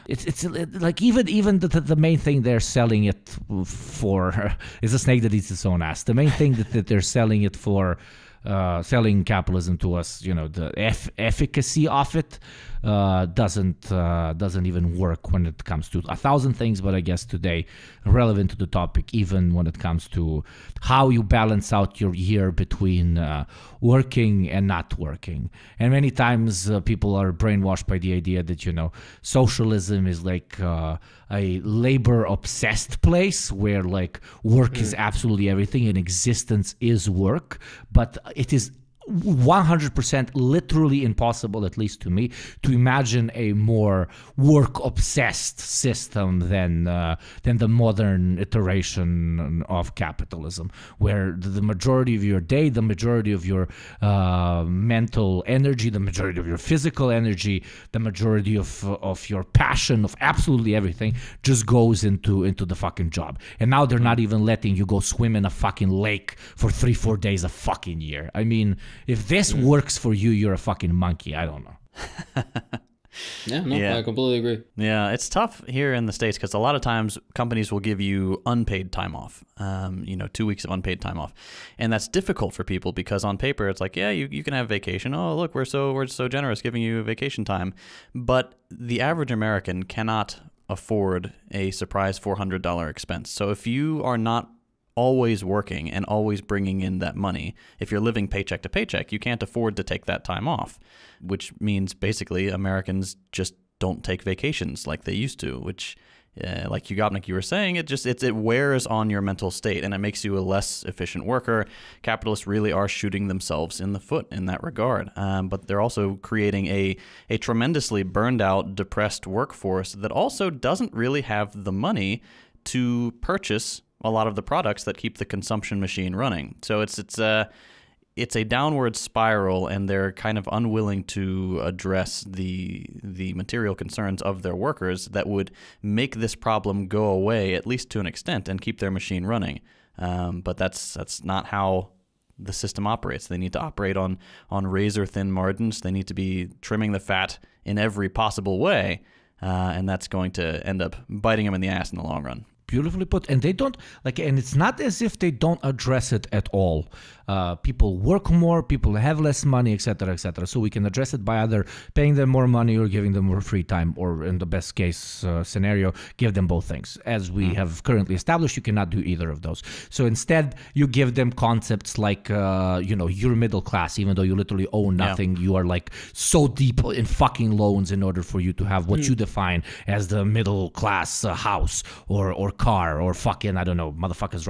It's it's like even even the, the main thing they're selling it for is a snake that eats its own ass. The main thing that, that they're selling it for uh, selling capitalism to us, you know, the eff- efficacy of it uh, doesn't uh, doesn't even work when it comes to a thousand things. But I guess today, relevant to the topic, even when it comes to how you balance out your year between uh, working and not working. And many times uh, people are brainwashed by the idea that you know socialism is like uh, a labor obsessed place where like work mm. is absolutely everything and existence is work, but it is 100% literally impossible, at least to me, to imagine a more work obsessed system than uh, than the modern iteration of capitalism, where the majority of your day, the majority of your uh, mental energy, the majority of your physical energy, the majority of of your passion, of absolutely everything, just goes into into the fucking job. And now they're not even letting you go swim in a fucking lake for three, four days a fucking year. I mean if this mm. works for you, you're a fucking monkey. I don't know. yeah, no, yeah. I completely agree. Yeah, it's tough here in the states because a lot of times companies will give you unpaid time off. Um, you know, two weeks of unpaid time off, and that's difficult for people because on paper it's like, yeah, you, you can have vacation. Oh, look, we're so we're so generous giving you vacation time, but the average American cannot afford a surprise $400 expense. So if you are not always working and always bringing in that money. If you're living paycheck to paycheck, you can't afford to take that time off, which means basically Americans just don't take vacations like they used to, which uh, like Yugopnik, you were saying, it just it's, it wears on your mental state and it makes you a less efficient worker. Capitalists really are shooting themselves in the foot in that regard, um, but they're also creating a a tremendously burned out, depressed workforce that also doesn't really have the money to purchase a lot of the products that keep the consumption machine running. So it's it's a it's a downward spiral, and they're kind of unwilling to address the the material concerns of their workers that would make this problem go away at least to an extent and keep their machine running. Um, but that's that's not how the system operates. They need to operate on on razor thin margins. They need to be trimming the fat in every possible way, uh, and that's going to end up biting them in the ass in the long run beautifully put and they don't like and it's not as if they don't address it at all uh, people work more, people have less money, etc., etc. So we can address it by either paying them more money or giving them more free time, or in the best case uh, scenario, give them both things. As we mm. have currently established, you cannot do either of those. So instead, you give them concepts like, uh, you know, you're middle class, even though you literally own nothing. Yeah. You are like so deep in fucking loans in order for you to have what mm. you define as the middle class uh, house or or car or fucking I don't know, motherfuckers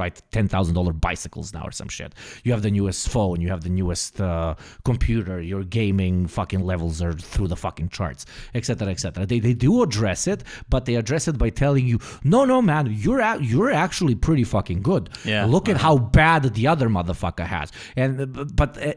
thousand dollar bicycles now or some shit. You have the newest phone, you have the newest uh, computer, your gaming fucking levels are through the fucking charts, etc., etc. They, they do address it, but they address it by telling you, no, no, man, you're a- you're actually pretty fucking good. Yeah. Look at how bad the other motherfucker has. And but uh,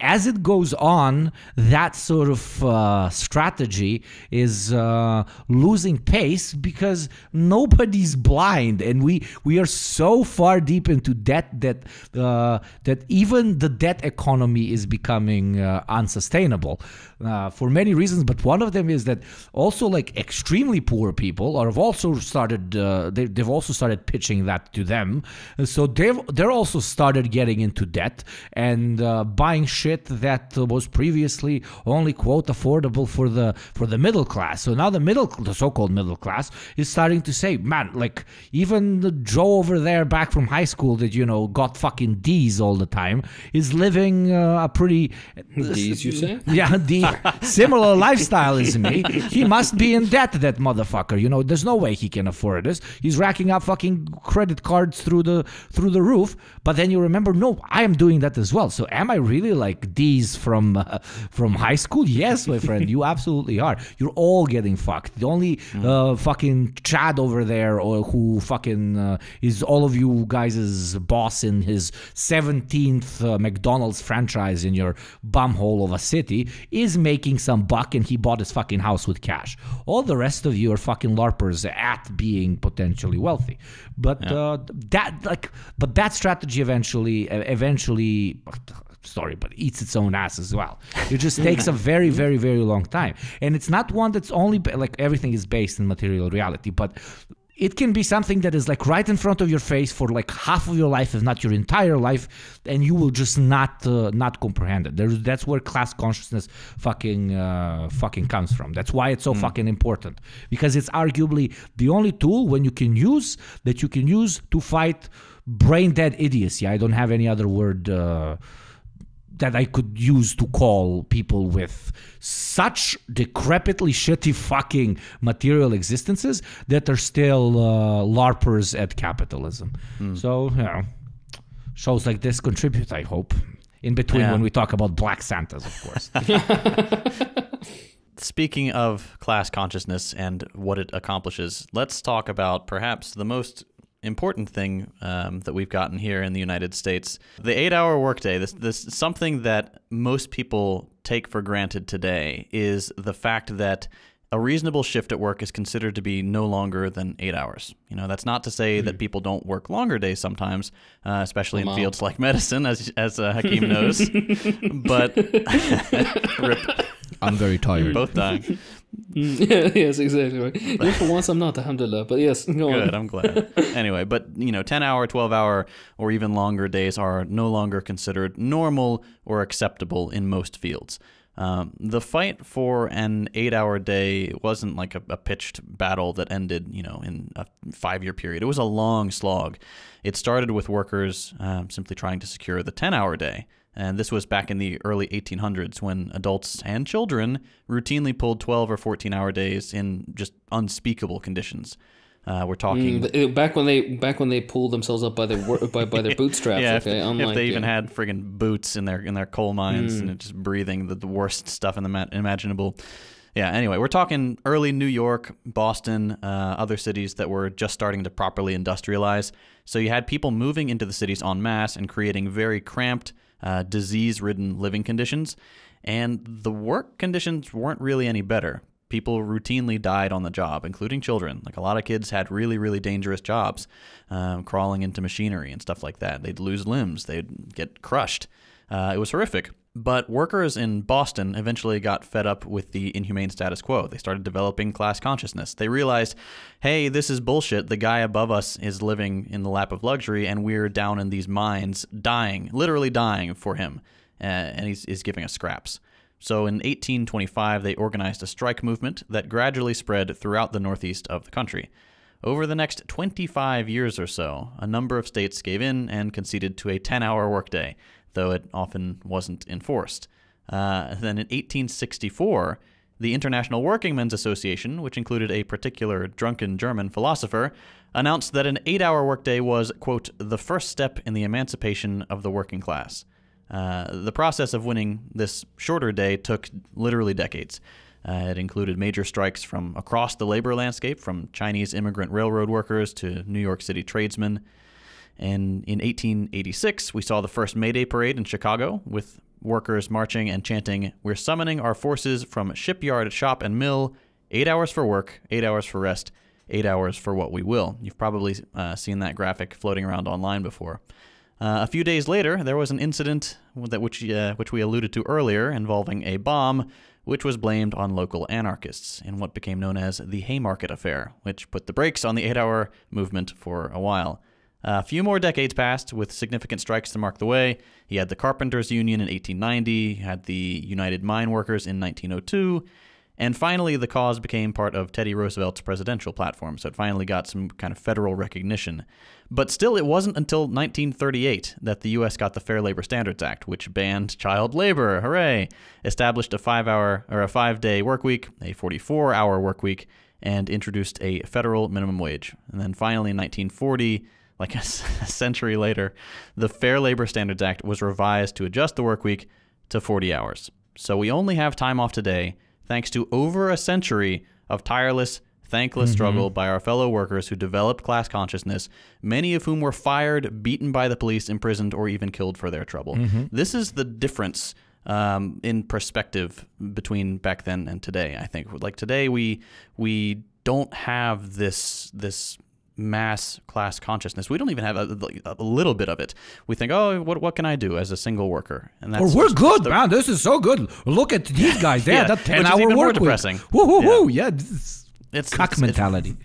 as it goes on, that sort of uh, strategy is uh, losing pace because nobody's blind, and we we are so far deep into debt that uh, that even the debt economy is becoming uh, unsustainable uh, for many reasons. But one of them is that also like extremely poor people are have also started uh, they, have also started pitching that to them. So they've they're also started getting into debt and uh, buying shit that was previously only quote affordable for the for the middle class. So now the middle the so-called middle class is starting to say, man, like even the Joe over there back from high school that you know got fucking D's all the time is living uh, a pretty D's you say? Yeah, D similar lifestyle as me. He must be in debt, that motherfucker. You know, there's no way he can afford this. He's racking up fucking credit cards through the through the roof. But then you remember, no, I am doing that as well. So am I really like D's from uh, from high school? Yes, my friend, you absolutely are. You're all getting fucked. The only uh, fucking Chad over there, or who fucking uh, is all of you guys' boss in his 17th uh, McDonald's franchise in your bumhole of a city, is making some buck and he bought his fucking house with cash. All the rest of you are fucking larpers at being potentially wealthy. But yeah. uh, that like, but that strategy eventually, eventually sorry, but eats its own ass as well. It just takes a very, very, very long time. And it's not one that's only like everything is based in material reality, but it can be something that is like right in front of your face for like half of your life, if not your entire life, and you will just not uh, not comprehend it. There's, that's where class consciousness fucking uh, fucking comes from. That's why it's so fucking important because it's arguably the only tool when you can use that you can use to fight brain dead idiocy. I don't have any other word. Uh, that I could use to call people with such decrepitly shitty fucking material existences that are still uh, larpers at capitalism. So, you know, shows like this contribute, I hope. In between Yeah. when we talk about Black Santas, of course. Speaking of class consciousness and what it accomplishes, let's talk about perhaps the most important thing um, that we've gotten here in the United States: the eight-hour workday. This, this something that most people take for granted today is the fact that a reasonable shift at work is considered to be no longer than eight hours. You know, that's not to say that people don't work longer days sometimes, uh, especially in fields like medicine, as as uh, Hakim knows. but I'm very tired. both dying. Mm, yes, exactly. Right. Yeah, for once, I'm not, alhamdulillah. But yes, go Good, on. I'm glad. anyway, but you know, 10 hour, 12 hour, or even longer days are no longer considered normal or acceptable in most fields. Um, the fight for an eight hour day wasn't like a, a pitched battle that ended, you know, in a five year period. It was a long slog. It started with workers um, simply trying to secure the 10 hour day. And this was back in the early 1800s when adults and children routinely pulled 12 or 14 hour days in just unspeakable conditions. Uh, we're talking. Mm, back when they back when they pulled themselves up by their by, by their bootstraps. yeah, if, okay, if unlike they even yeah. had friggin' boots in their in their coal mines Hmm. and just breathing the, the worst stuff in the imaginable. Yeah. Anyway, we're talking early New York, Boston, uh, other cities that were just starting to properly industrialize. So you had people moving into the cities en masse and creating very cramped, uh, disease-ridden living conditions, and the work conditions weren't really any better. People routinely died on the job, including children. Like a lot of kids had really, really dangerous jobs, um, crawling into machinery and stuff like that. They'd lose limbs, they'd get crushed. Uh, it was horrific. But workers in Boston eventually got fed up with the inhumane status quo. They started developing class consciousness. They realized, hey, this is bullshit. The guy above us is living in the lap of luxury, and we're down in these mines dying, literally dying for him. Uh, and he's, he's giving us scraps. So in 1825, they organized a strike movement that gradually spread throughout the northeast of the country. Over the next 25 years or so, a number of states gave in and conceded to a 10 hour workday, though it often wasn't enforced. Uh, then in 1864, the International Workingmen's Association, which included a particular drunken German philosopher, announced that an eight hour workday was, quote, the first step in the emancipation of the working class. Uh, the process of winning this shorter day took literally decades. Uh, it included major strikes from across the labor landscape, from Chinese immigrant railroad workers to New York City tradesmen. And in 1886, we saw the first May Day parade in Chicago with workers marching and chanting, We're summoning our forces from shipyard, shop, and mill. Eight hours for work, eight hours for rest, eight hours for what we will. You've probably uh, seen that graphic floating around online before. Uh, a few days later, there was an incident that which uh, which we alluded to earlier, involving a bomb, which was blamed on local anarchists in what became known as the Haymarket Affair, which put the brakes on the eight-hour movement for a while. A few more decades passed with significant strikes to mark the way. He had the Carpenters Union in 1890, had the United Mine Workers in 1902, and finally, the cause became part of Teddy Roosevelt's presidential platform, so it finally got some kind of federal recognition. But still, it wasn't until 1938 that the U.S. got the Fair Labor Standards Act, which banned child labor. Hooray! Established a five-hour or a five-day work week, a 44-hour work week, and introduced a federal minimum wage. And then finally, in 1940, like a, s- a century later, the Fair Labor Standards Act was revised to adjust the work week to 40 hours. So we only have time off today thanks to over a century of tireless, thankless struggle by our fellow workers who developed class consciousness, many of whom were fired, beaten by the police, imprisoned, or even killed for their trouble. This is the difference um, in perspective between back then and today. I think like today we we don't have this this mass class consciousness. We don't even have a, a little bit of it. We think, oh, what what can I do as a single worker? And Or we're good, man. This is so good. Look at these guys. They Yeah, had a which is 10 hour even more work week. depressing. Woo, woo, woo. Yeah, is It's cock it's- mentality.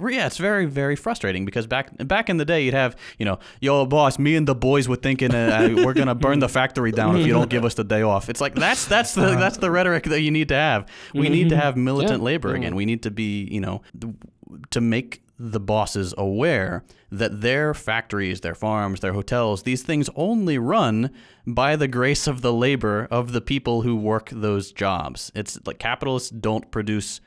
yeah, it's very very frustrating because back back in the day you'd have you know yo boss, me and the boys were thinking uh, we're gonna burn the factory down if you don't give us the day off. It's like that's that's the that's the rhetoric that you need to have. We need to have militant Yeah. labor again. We need to be you know to make the bosses aware that their factories, their farms, their hotels, these things only run by the grace of the labor of the people who work those jobs. It's like capitalists don't produce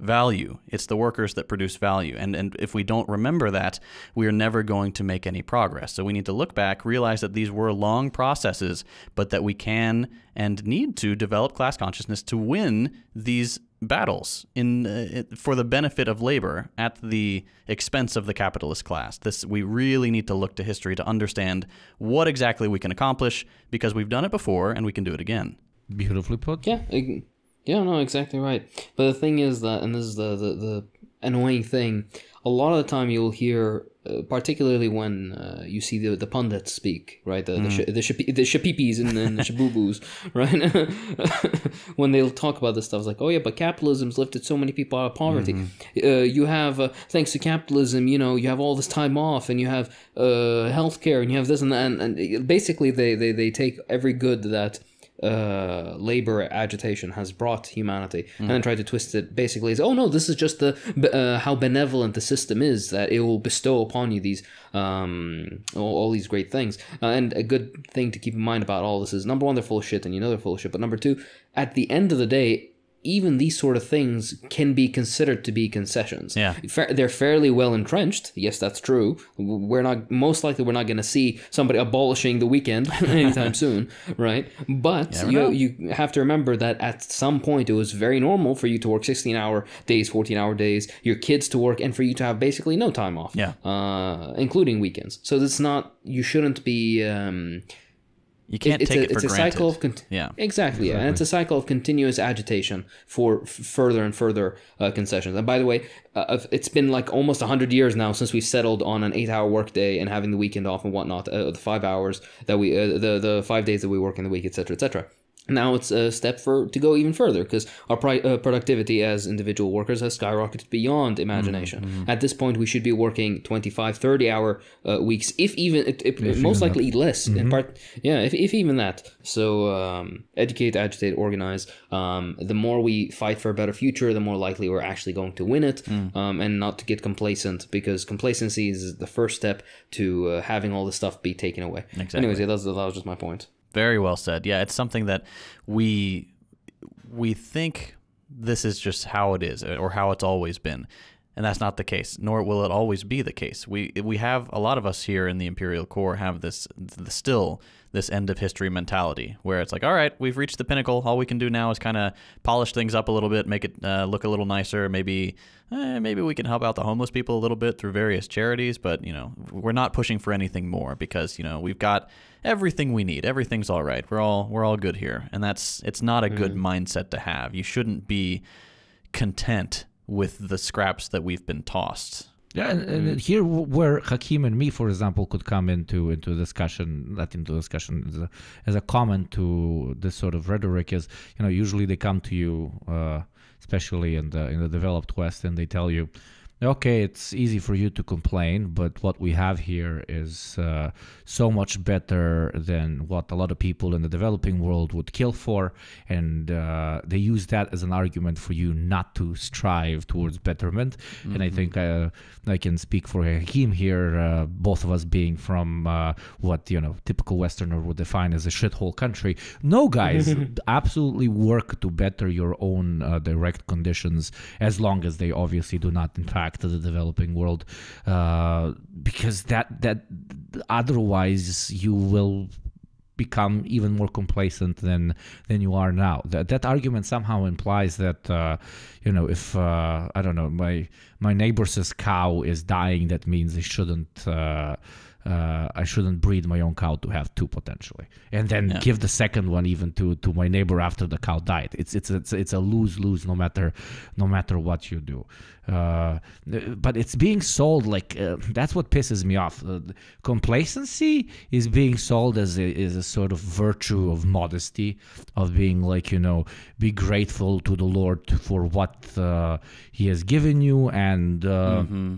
value. It's the workers that produce value. And and if we don't remember that, we are never going to make any progress. So we need to look back, realize that these were long processes, but that we can and need to develop class consciousness to win these battles in uh, it- for the benefit of labor at the expense of the capitalist class. This we really need to look to history to understand what exactly we can accomplish because we've done it before and we can do it again. Beautifully put. Yeah, yeah, no, exactly right. But the thing is that, and this is the the, the annoying thing, a lot of the time you'll hear, uh, particularly when uh, you see the the pundits speak, right? The the sh- the, shapi- the shapipis and, and the shabubus, right? when they'll talk about this stuff, it's like, oh yeah, but capitalism's lifted so many people out of poverty. Uh, you have, uh, thanks to capitalism, you know, you have all this time off, and you have uh, healthcare, and you have this and that, and, and basically they, they they take every good that uh, labor agitation has brought humanity, and then try to twist it basically as, oh no, this is just the uh, how benevolent the system is that it will bestow upon you these um all, all these great things. Uh, and a good thing to keep in mind about all this is number one, they're full of shit, and you know they're full of shit. But number two, at the end of the day. Even these sort of things can be considered to be concessions. Yeah. They're fairly well entrenched. Yes, that's true. We're not most likely we're not going to see somebody abolishing the weekend anytime soon, right? But you know. you have to remember that at some point it was very normal for you to work 16 hour days, 14 hour days, your kids to work, and for you to have basically no time off. Yeah. Uh, including weekends. So that's not you shouldn't be. Um, You can't it's take a, it for it's a granted. cycle of con- Yeah. exactly, yeah, and it's a cycle of continuous agitation for f- further and further uh, concessions. And by the way, uh, it's been like almost hundred years now since we settled on an eight-hour workday and having the weekend off and whatnot. Uh, the five hours that we, uh, the the five days that we work in the week, etc., etc. Now it's a step for to go even further because our pri- uh, productivity as individual workers has skyrocketed beyond imagination. At this point, we should be working 25, 30 hour uh, weeks, if even it, it, most likely less. In part, yeah, if, if even that. So um, educate, agitate, organize. Um, the more we fight for a better future, the more likely we're actually going to win it, um, and not to get complacent because complacency is the first step to uh, having all this stuff be taken away. Exactly. Anyways, yeah, that was, that was just my point. Very well said. Yeah, it's something that we we think this is just how it is or how it's always been. And that's not the case, nor will it always be the case. We we have a lot of us here in the Imperial Core have this the, still this end of history mentality where it's like, all right, we've reached the pinnacle. All we can do now is kind of polish things up a little bit, make it uh, look a little nicer. Maybe eh, maybe we can help out the homeless people a little bit through various charities, but you know we're not pushing for anything more because you know we've got everything we need. Everything's all right. We're all we're all good here, and that's it's not a good mindset to have. You shouldn't be content with the scraps that we've been tossed. Yeah, and, and here where Hakim and me, for example, could come into into discussion, that into discussion as a, as a comment to this sort of rhetoric is, you know, usually they come to you, uh, especially in the in the developed West, and they tell you, okay, it's easy for you to complain, but what we have here is uh, so much better than what a lot of people in the developing world would kill for, and uh, they use that as an argument for you not to strive towards betterment. And I think uh, I can speak for Hakim here, uh, both of us being from uh, what you know typical Westerner would define as a shithole country. No, guys, absolutely work to better your own uh, direct conditions, as long as they obviously do not impact the developing world, uh, because that that otherwise you will become even more complacent than than you are now. That that argument somehow implies that uh, you know if uh, I don't know my my neighbor's cow is dying, that means they shouldn't. Uh, uh, I shouldn't breed my own cow to have two potentially, and then yeah. give the second one even to to my neighbor after the cow died. It's it's it's it's a lose lose no matter no matter what you do. Uh, but it's being sold like uh, that's what pisses me off. Uh, complacency is being sold as a, is a sort of virtue of modesty, of being like you know, be grateful to the Lord for what uh, He has given you and. Uh, mm-hmm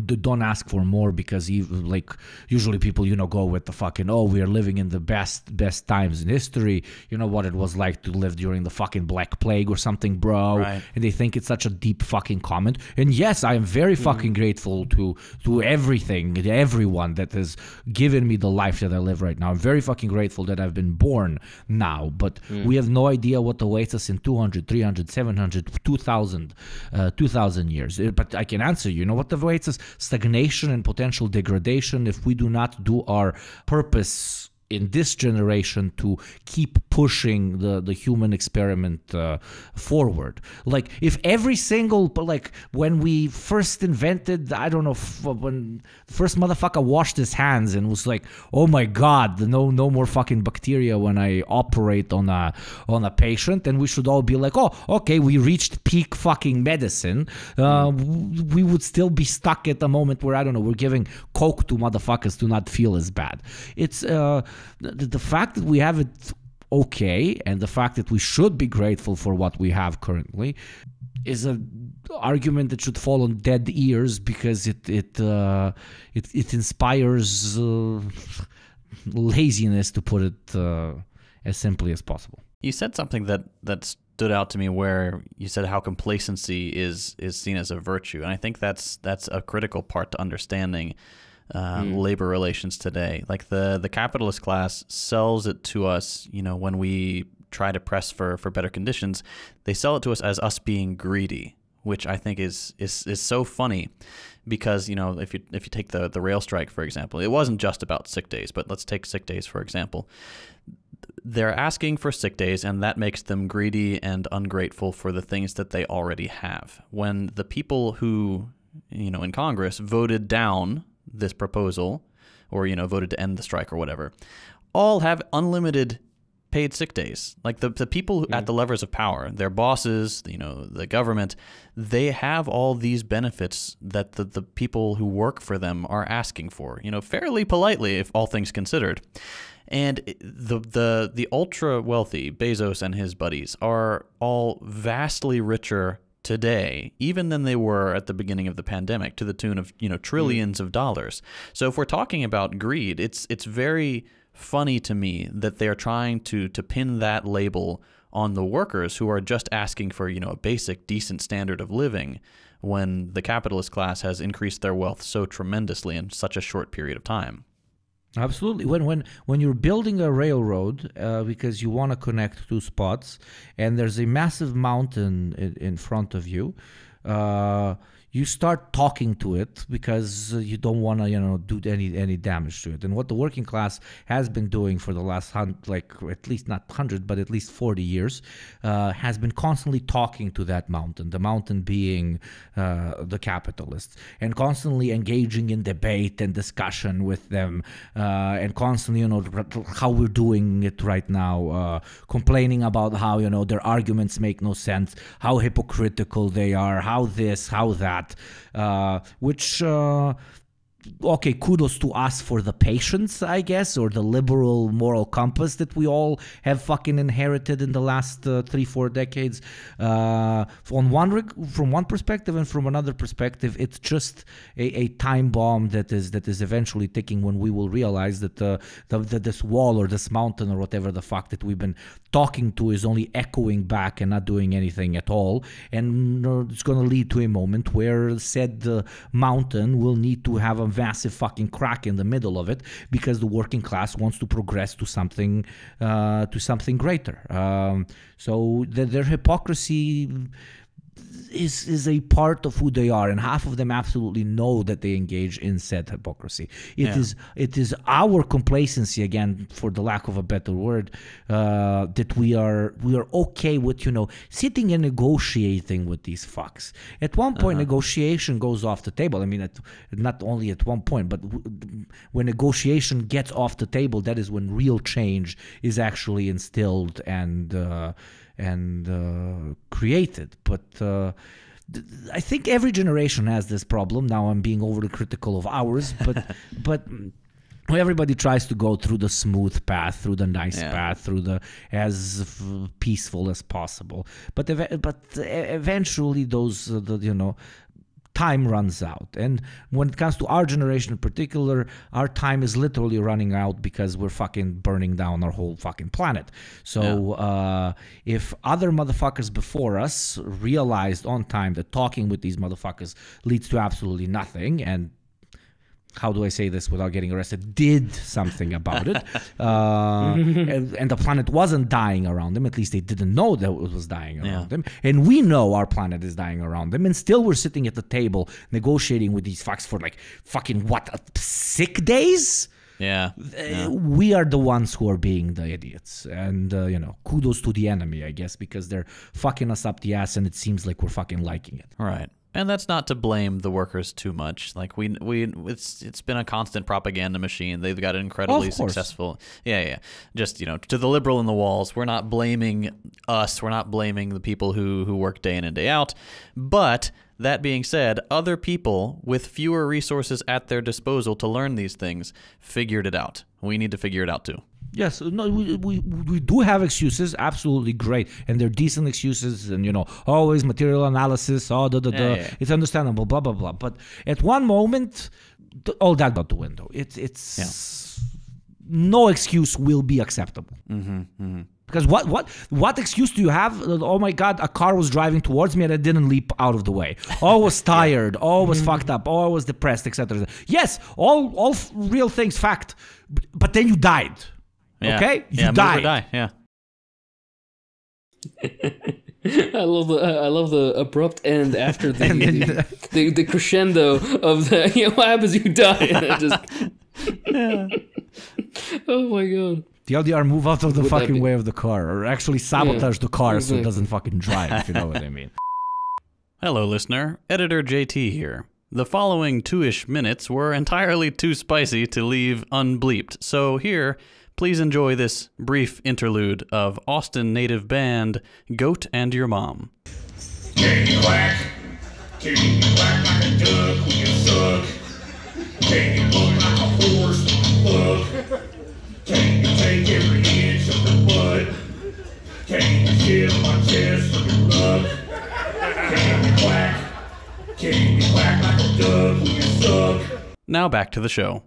don't ask for more because like usually people you know go with the fucking oh we are living in the best best times in history you know what it was like to live during the fucking black plague or something bro right. and they think it's such a deep fucking comment and yes i am very mm. fucking grateful to to everything everyone that has given me the life that i live right now i'm very fucking grateful that i've been born now but mm. we have no idea what awaits us in 200 300 700 2000 uh, 2000 years but i can answer you know what awaits us stagnation and potential degradation if we do not do our purpose in this generation to keep pushing the the human experiment uh, forward. Like if every single like when we first invented i don't know when the first motherfucker washed his hands and was like oh my god no no more fucking bacteria when i operate on a on a patient and we should all be like oh okay we reached peak fucking medicine. Uh, we would still be stuck at the moment where i don't know we're giving coke to motherfuckers to not feel as bad. It's uh the, the fact that we have it okay and the fact that we should be grateful for what we have currently is an argument that should fall on dead ears because it it uh, it, it inspires uh, laziness to put it uh, as simply as possible. You said something that that stood out to me where you said how complacency is is seen as a virtue, and I think that's that's a critical part to understanding um, mm. labor relations today. Like the the capitalist class sells it to us, you know, when we try to press for for better conditions, they sell it to us as us being greedy, which I think is is is so funny because you know if you if you take the the rail strike for example, it wasn't just about sick days, but let's take sick days for example. They're asking for sick days, and that makes them greedy and ungrateful for the things that they already have. When the people who, you know, in Congress voted down this proposal or you know voted to end the strike or whatever all have unlimited paid sick days like the, the people mm. at the levers of power their bosses you know the government they have all these benefits that the, the people who work for them are asking for you know fairly politely if all things considered and the the the ultra wealthy Bezos and his buddies are all vastly richer today, even than they were at the beginning of the pandemic, to the tune of you know trillions mm. of dollars. So if we're talking about greed, it's it's very funny to me that they're trying to to pin that label on the workers who are just asking for you know a basic decent standard of living when the capitalist class has increased their wealth so tremendously in such a short period of time. Absolutely. When when when you're building a railroad uh, because you want to connect two spots, and there's a massive mountain in, in front of you, uh, you start talking to it because you don't want to you know do any any damage to it. And what the working class has been doing for the last hundred like at least not 100 but at least 40 years uh, has been constantly talking to that mountain the mountain being uh, the capitalists and constantly engaging in debate and discussion with them uh, and constantly you know how we're doing it right now uh, complaining about how you know their arguments make no sense how hypocritical they are how this how that that, uh, which uh, okay, kudos to us for the patience, I guess, or the liberal moral compass that we all have fucking inherited in the last uh, three, four decades. Uh, on one from one perspective, and from another perspective, it's just a, a, time bomb that is that is eventually ticking when we will realize that uh, the, that this wall or this mountain or whatever the fuck that we've been talking to is only echoing back and not doing anything at all, and it's going to lead to a moment where said uh, mountain will need to have a massive fucking crack in the middle of it because the working class wants to progress to something uh, to something greater. Um, so the, their hypocrisy is is a part of who they are, and half of them absolutely know that they engage in said hypocrisy. It Yeah. is it is our complacency again, for the lack of a better word, uh, that we are we are okay with you know sitting and negotiating with these fucks. At one point, negotiation goes off the table. I mean, at, not only at one point, but w- when negotiation gets off the table, that is when real change is actually instilled and uh, and uh, created. But uh, I think every generation has this problem. Now I'm being overly critical of ours, but but. Everybody tries to go through the smooth path, through the nice Yeah. path, through the as peaceful as possible. But ev- but eventually, those uh, the, you know time runs out. And when it comes to our generation in particular our time is literally running out because we're fucking burning down our whole fucking planet. So uh, if other motherfuckers before us realized on time that talking with these motherfuckers leads to absolutely nothing and how do I say this without getting arrested? Did something about it, uh, and, and the planet wasn't dying around them. At least they didn't know that it was dying around Yeah. them. And we know our planet is dying around them, and still we're sitting at the table negotiating with these fucks for like fucking what uh, sick days. Yeah. Uh, We are the ones who are being the idiots, and uh, you know, kudos to the enemy, I guess, because they're fucking us up the ass, and it seems like we're fucking liking it. Right. And that's not to blame the workers too much. Like we we it's it's been a constant propaganda machine. They've got incredibly course. successful. Yeah, yeah. Just, you know, to the liberal in the walls, we're not blaming us. We're not blaming the people who who work day in and day out. But that being said, other people with fewer resources at their disposal to learn these things figured it out. We need to figure it out too. Yes, no, we, we we do have excuses, absolutely great, and they're decent excuses, and you know, always material analysis, oh, da, da, da. Yeah, yeah. it's understandable, blah blah blah. But at one moment, all that out the window. It's it's no excuse will be acceptable. Mm-hmm, Because what what what excuse do you have? Uh, Oh my God, a car was driving towards me and I didn't leap out of the way. Oh, I was tired. Oh, I was fucked up. Oh, I was depressed, etc. Yes, all all real things, fact. But, but then you died. Yeah. Okay, you yeah, move or died. die. Yeah. I love the I love the abrupt end after the And then you- the, the crescendo of the you know, what happens you die and it just oh my god The LDR move out of the Would fucking be- way of the car, or actually sabotage the car so it doesn't fucking drive. If you know what I mean. Hello, listener. Editor JT here. The following two ish minutes were entirely too spicy to leave unbleeped, so here, please enjoy this brief interlude of Austin native band Goat and Your Mom. Like a duck when you suck? Can you look like a horse when you? Can you take every inch of butt? Can you my chest? Can you? Can you like a duck when you suck? Now back to the show.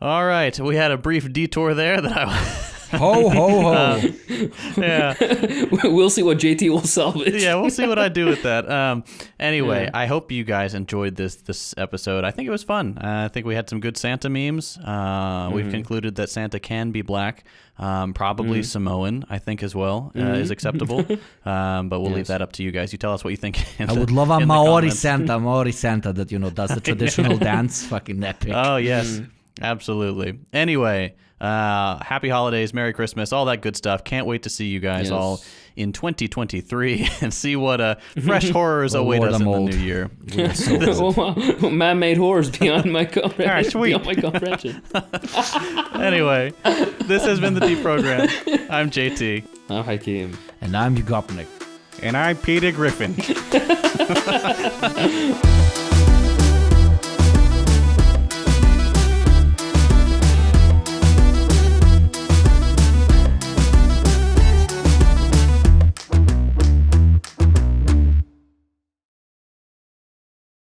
All right, we had a brief detour there that I. Ho ho ho! yeah. we'll see what JT will salvage yeah, we'll see what I do with that. Um, anyway, I hope you guys enjoyed this this episode. I think it was fun. Uh, I think we had some good Santa memes. Uh, We've concluded that Santa can be black, um, probably Samoan. I think as well uh, is acceptable. um, but we'll leave that up to you guys. You tell us what you think. in I the- would love a Maori comments. Santa, Maori Santa that you know does the traditional dance. Fucking epic. Oh yes, absolutely. Anyway, uh, happy holidays, Merry Christmas, all that good stuff. Can't wait to see you guys Yes. all in 2023 and see what uh, fresh horrors Oh, await Lord, us I'm in old. the new year. So- man-made horrors beyond my comprehension. sweet. beyond my comprehension. anyway, this has been the Deprogram. I'm JT. I'm Hakim. and I'm Yugopnik. And I'm Peter Griffin.